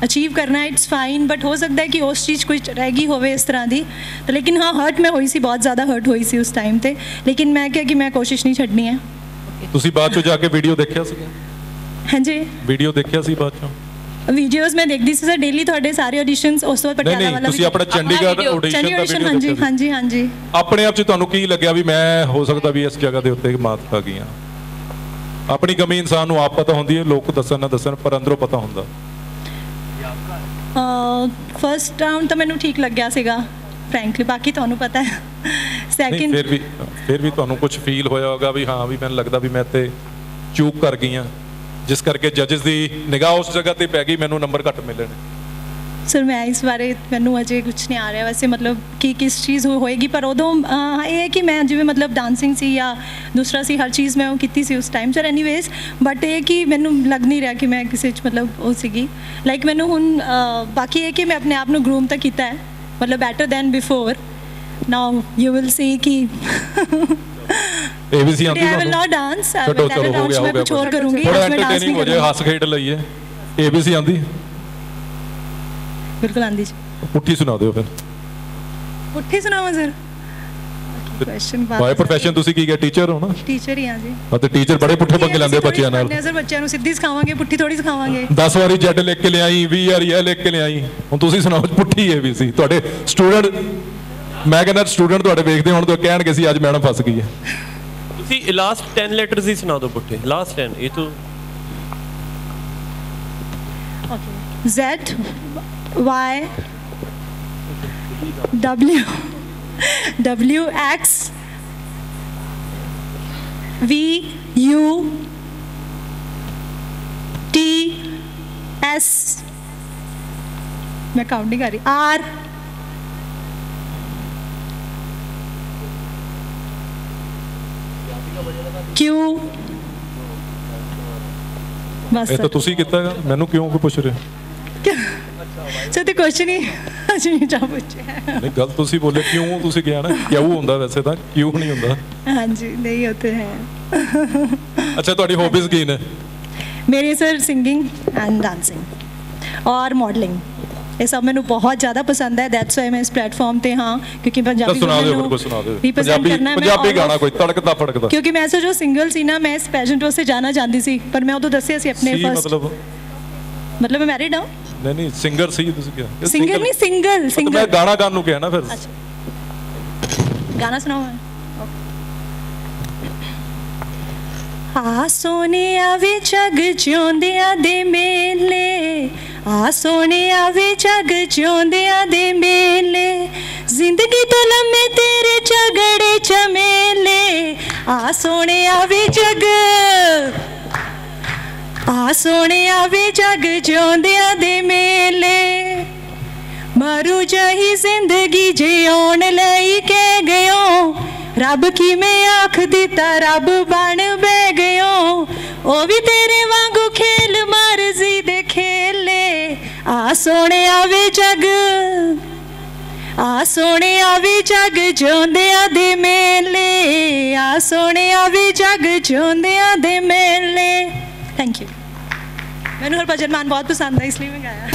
ਅਚੀਵ ਕਰਨਾ ਇਟਸ ਫਾਈਨ ਬਟ ਹੋ ਸਕਦਾ ਹੈ ਕਿ ਉਸ ਚੀਜ਼ ਕੁਝ ਰਹਿ ਗਈ ਹੋਵੇ ਇਸ ਤਰ੍ਹਾਂ ਦੀ। ਤੇ ਲੇਕਿਨ ਹਾਂ ਹਰਟ ਮੈਂ ਹੋਈ ਸੀ ਬਹੁਤ ਜ਼ਿਆਦਾ ਹਰਟ ਹੋਈ ਸੀ ਉਸ ਟਾਈਮ ਤੇ। ਲੇਕਿਨ ਮੈਂ ਕਿਹਾ ਕਿ ਮੈਂ ਕੋਸ਼ਿਸ਼ ਨਹੀਂ ਛੱਡਣੀ ਹੈ। ਤੁਸੀਂ ਬਾਅਦ ਚੋਂ ਜਾ ਕੇ ਵੀਡੀਓ ਦੇਖਿਆ ਸੀਗਾ? ਹਾਂਜੀ। ਵੀਡੀਓ ਦੇਖਿਆ ਸੀ ਬਾਅਦ ਚੋਂ? ਵੀਡੀਓਜ਼ ਮੈਂ ਦੇਖਦੀ ਸੀ ਸਰ ਡੇਲੀ ਤੁਹਾਡੇ ਸਾਰੇ ਆਡੀਸ਼ਨਸ ਉਸ ਤੋਂ ਬਾਅਦ ਨਹੀਂ ਪਟਿਆਲਾ ਨਹੀਂ ਵਾਲਾ ਤੁਸੀਂ ਆਪਣਾ ਚੰਡੀਗੜ੍ਹ ਆਡੀਸ਼ਨ ਦਾ ਵੀਡੀਓ ਹਾਂਜੀ ਦੇਖਿਆ ਸੀ ਹਾਂਜੀ ਹਾਂਜੀ ਆਪਣੇ ਆਪ 'ਚ ਤੁਹਾਨੂੰ ਕੀ ਲੱਗਿਆ ਵੀ ਮੈਂ ਹੋ ਸਕਦਾ ਵੀ ਇਸ ਜਗ੍ਹਾ ਦੇ ਉੱਤੇ ਮਾਤ ਖਾ ਗਈਆਂ ਆਪਣੀ ਕਮੀ ਇਨਸਾਨ ਨੂੰ ਆਪ ਪਤਾ ਹੁੰਦੀ ਹੈ ਲੋਕ ਦੱਸਣ ਨਾ ਦੱਸਣ ਪਰ ਅੰਦਰੋਂ ਪਤਾ ਹੁੰਦਾ। ਫਰਸਟ ਰਾਉਂਡ ਤਾਂ ਮੈਨੂੰ ਠੀਕ ਲੱਗਿਆ ਸੀਗਾ ਫ੍ਰੈਂਕਲੀ ਬਾਕੀ ਤੁਹਾਨੂੰ ਪਤਾ ਹੈ। ਨਹੀਂ ਸੈਕਿੰਡ ਫਿਰ ਵੀ ਫਿਰ ਵੀ ਤੁਹਾਨੂੰ ਕੁਝ ਫੀਲ ਹੋਇਆ ਹੋਗਾ ਵੀ ਹਾਂ ਵੀ ਮੈਨੂੰ ਲੱਗਦਾ ਵੀ ਮੈਂ ਤੇ ਚੂਕ ਕਰ ਗਈਆਂ ਜਿਸ ਕਰਕੇ ਜੱਜਸ ਦੀ ਨਿਗਾਹ ਉਸ ਜਗ੍ਹਾ ਤੇ ਪੈ ਗਈ, ਮੈਨੂੰ ਨੰਬਰ ਘੱਟ ਮਿਲੇ ਨੇ। ਸਰ ਮੈਂ ਇਸ ਬਾਰੇ ਮੈਨੂੰ ਅਜੇ ਕੁਝ ਨਹੀਂ ਆ ਰਿਹਾ। ਵੈਸੇ ਮਤਲਬ ਕਿ ਕਿਸ ਚੀਜ਼ ਹੋ- ਹੋਏਗੀ, ਪਰ ਉਦੋਂ ਇਹ ਹੈ ਕਿ ਮੈਂ ਜਿਵੇਂ ਮਤਲਬ ਡਾਂਸਿੰਗ ਸੀ ਜਾਂ ਦੂਸਰਾ ਸੀ, ਹਰ ਚੀਜ਼ ਮੈਂ ਉਹ ਕੀਤੀ ਸੀ ਉਸ ਟਾਈਮ ਸਰ ਐਨੀਵੇਜ਼ ਬਟ ਇਹ ਕਿ ਮੈਨੂੰ ਲੱਗ ਨਹੀਂ ਰਿਹਾ ਕਿ ਮੈਂ ਕਿਸੇ 'ਚ ਮਤਲਬ ਉਹ ਸੀਗੀ। ਲਾਈਕ ਮੈਨੂੰ ਹੁਣ ਬਾਕੀ ਇਹ ਕਿ ਮੈਂ ਆਪਣੇ ਆਪ ਨੂੰ ਗਰੂਮ ਤਾਂ ਕੀਤਾ ਹੈ, ਮਤਲਬ better than before now you will see ਕਿ ਏਬੀਸੀ ਆਉਂਦੀ will ਛੱਡੋ tell ਚਲੋ it ਹੋ ਗਿਆ ਹੋ ਗਿਆ ਹੋਰ ਕਰੂੰਗੀ, ਥੋੜਾ ਐਂਟਰਟੇਨਿੰਗ ਹੋ ਜਾਏ। ਹੱਸ ਖੇਡ ਲਈਏ ਏਬੀਸੀ ਆਂਦੀ ਬਿਲਕੁਲ ਆਂਦੀ ਜੀ। ਪੁੱਠੀ ਸੁਣਾ ਦਿਓ ਫਿਰ। ਪੁੱਠੀ ਸੁਣਾਵਾਂ ਸਰ ਕੁਐਸਚਨ ਬਾਏ ਪ੍ਰੋਫੈਸ਼ਨ ਤੁਸੀਂ ਕੀ ਗਿਆ ਟੀਚਰ ਹੋ ਨਾ? ਟੀਚਰ ਹੀ ਆ ਜੀ। ਹਾਂ ਤੇ ਟੀਚਰ ਬੜੇ ਪੁੱਠੇ ਪੰਗੇ ਲੈਂਦੇ ਬੱਚਿਆਂ ਨਾਲ। ਸਰ ਬੱਚਿਆਂ ਨੂੰ ਸਿੱਧੀ ਸਿਖਾਵਾਂਗੇ ਪੁੱਠੀ ਥੋੜੀ ਸਿਖਾਵਾਂਗੇ। 10 ਵਾਰੀ ਜੈਡ ਲਿਖ ਕੇ ਲਿਆਈ 20 ਵਾਰੀ ਇਹ ਲਿਖ ਕੇ ਲਿਆਈ। ਹੁਣ ਤੁਸੀਂ ਸੁਣਾਓ ਪੁੱਠੀ ਏਬੀਸੀ ਤੁਹਾਡੇ ਸਟੂਡੈਂਟ ਮੈਂ ਕਹਿੰਦਾ ਸਟੂਡੈਂਟ ਤੁਹਾਡੇ ਵੇਖਦੇ ਹੋਣ ਤੋਂ ਕਹਿਣਗੇ ਸੀ ਅੱਜ ਮੈਡਮ ਫਸ ਗਈ ਹੈ। ਤੁਸੀਂ ਲਾਸਟ 10 ਲੈਟਰਸ ਹੀ ਸੁਣਾ ਦਿਓ ਪੁੱਠੇ ਲਾਸਟ 10 ਇਹ ਤੋਂ Z Y W W X V U T S ਮੈਂ ਕਾਊਂਟ ਨਹੀਂ ਕਰ ਰਹੀ R Q बस ਇਹ. ਤਾਂ ਤੁਸੀਂ ਕੀਤਾ ਹੈਗਾ। ਮੈਨੂੰ ਕਿਉਂ ਕੋਈ ਪੁੱਛ ਰਹੇ? ਸੋ ਤੇ ਨਹੀਂ। ਅਜੇ ਨਹੀਂ ਜਾ ਪੁੱਛਿਆ ਨਹੀਂ ਗੱਲ ਤੁਸੀਂ ਬੋਲੇ। ਕਿਉਂ ਤੁਸੀਂ ਕਿਹਾ ਨਾ ਕਿਉਂ ਹੁੰਦਾ ਵੈਸੇ ਤਾਂ? ਕਿਉਂ ਨਹੀਂ ਹੁੰਦਾ? ਹਾਂਜੀ ਨਹੀਂ ਹੋਤੇ ਹੈ। ਅੱਛਾ ਤੁਹਾਡੀ ਹੌਬੀਜ਼ ਕੀ ਨੇ? ਮੇਰੀ ਸਰ ਸਿੰਗਿੰਗ ਐਂਡ ਡਾਂਸਿੰਗ ਔਰ ਮਾਡਲਿੰਗ ਇਹ ਸਭ ਮੈਨੂੰ ਬਹੁਤ ਜ਼ਿਆਦਾ ਪਸੰਦ ਹੈ ਦੈਟਸ ਵਾਈ ਮੈਂ ਇਸ ਪਲੇਟਫਾਰਮ ਤੇ ਹਾਂ ਕਿਉਂਕਿ ਪੰਜਾਬੀ ਦਿਓ represent ਪੰਜਾਬੀ ਕਰਨਾ ਹੈ, ਪੰਜਾਬੀ ਗਾਣਾ ਕੋਈ ਤੜਕਦਾ ਫੜਕਦਾ। ਕਿਉਂਕਿ ਮੈਂ ਸਰ ਜੋ ਸਿੰਗਲ ਸੀ ਨਾ ਮੈਂ ਇਸ ਪੈਜੈਂਟ ਵਾਸਤੇ ਜਾਣਾ ਚਾਹੁੰਦੀ ਸੀ ਪਰ ਮੈਂ ਉਦੋਂ ਦੱਸਿਆ ਸੀ ਆਪਣੇ ਸੀ ਫਸਟ ਮਤਲਬ? ਮਤਲਬ ਮੈਂ ਮੈਰਿਡ ਹਾਂ। ਨਹੀਂ ਨਹੀਂ ਸਿੰਗਰ ਸੀ ਤੁਸੀਂ ਕਿਹਾ। ਸਿੰਗਰ ਨਹੀਂ ਸਿੰਗਲ ਤਾਂ ਮੈਂ ਗਾਣਾ ਗਾਣ ਨੂੰ ਕਿਹਾ ਨਾ ਫਿਰ। ਗਾਣਾ ਸੁਣਾਓ ਆ ਸੋਹਣਿਆ ਵੇ ਜਗ ਜਿਉਂਦਿਆਂ ਦੇ ਮੇਲੇ ਆ ਸੋਹਣਿਆ ਵੇ ਜਗ ਜਿਉਂਦਿਆਂ ਦੇ ਮੇਲੇ। ਜ਼ਿੰਦਗੀ ਤੋਂ ਲੰਮੇ ਤੇਰੇ ਝਗੜੇ ਝਮੇਲੇ ਆ ਸੋਹਣਿਆ ਵੇ ਜਗ। ਆ ਸੋਹਣਿਆ ਵੇ ਜਗ ਜਿਉਂਦਿਆਂ ਦੇ ਮੇਲੇ। ਮਰੂ ਜਹੀ ਜ਼ਿੰਦਗੀ ਜਿਉਣ ਲਈ ਕਹਿ ਗਿਓ ਰੱਬ ਕਿਵੇਂ ਆਖ ਦਿੱਤਾ, ਰੱਬ ਬਣ ਬੈ ਗਿਓ ਉਹ ਵੀ ਤੇਰੇ ਵਾਂਗੂ ਖੇਲ ਮਰਜ਼ੀ ਦੇ ਆ ਸੋਹਣਿਆ ਵੇ ਜਗ ਆ ਸੋਹਣਿਆ ਵੇ ਜਗ ਜਿਉਂਦਿਆਂ ਦੇ ਮੇਲੇ, ਆ ਸੋਹਣਿਆ ਵੇ ਜਗ ਜਿਉਂਦਿਆਂ ਦੇ ਮੇਲੇ। ਥੈਂਕ ਯੂ ਮੈਨੂੰ ਹਰਭਜਨ ਮਾਨ ਬਹੁਤ ਪਸੰਦ ਹੈ ਇਸ ਲਈ ਮੈਂ ਗਾਇਆ।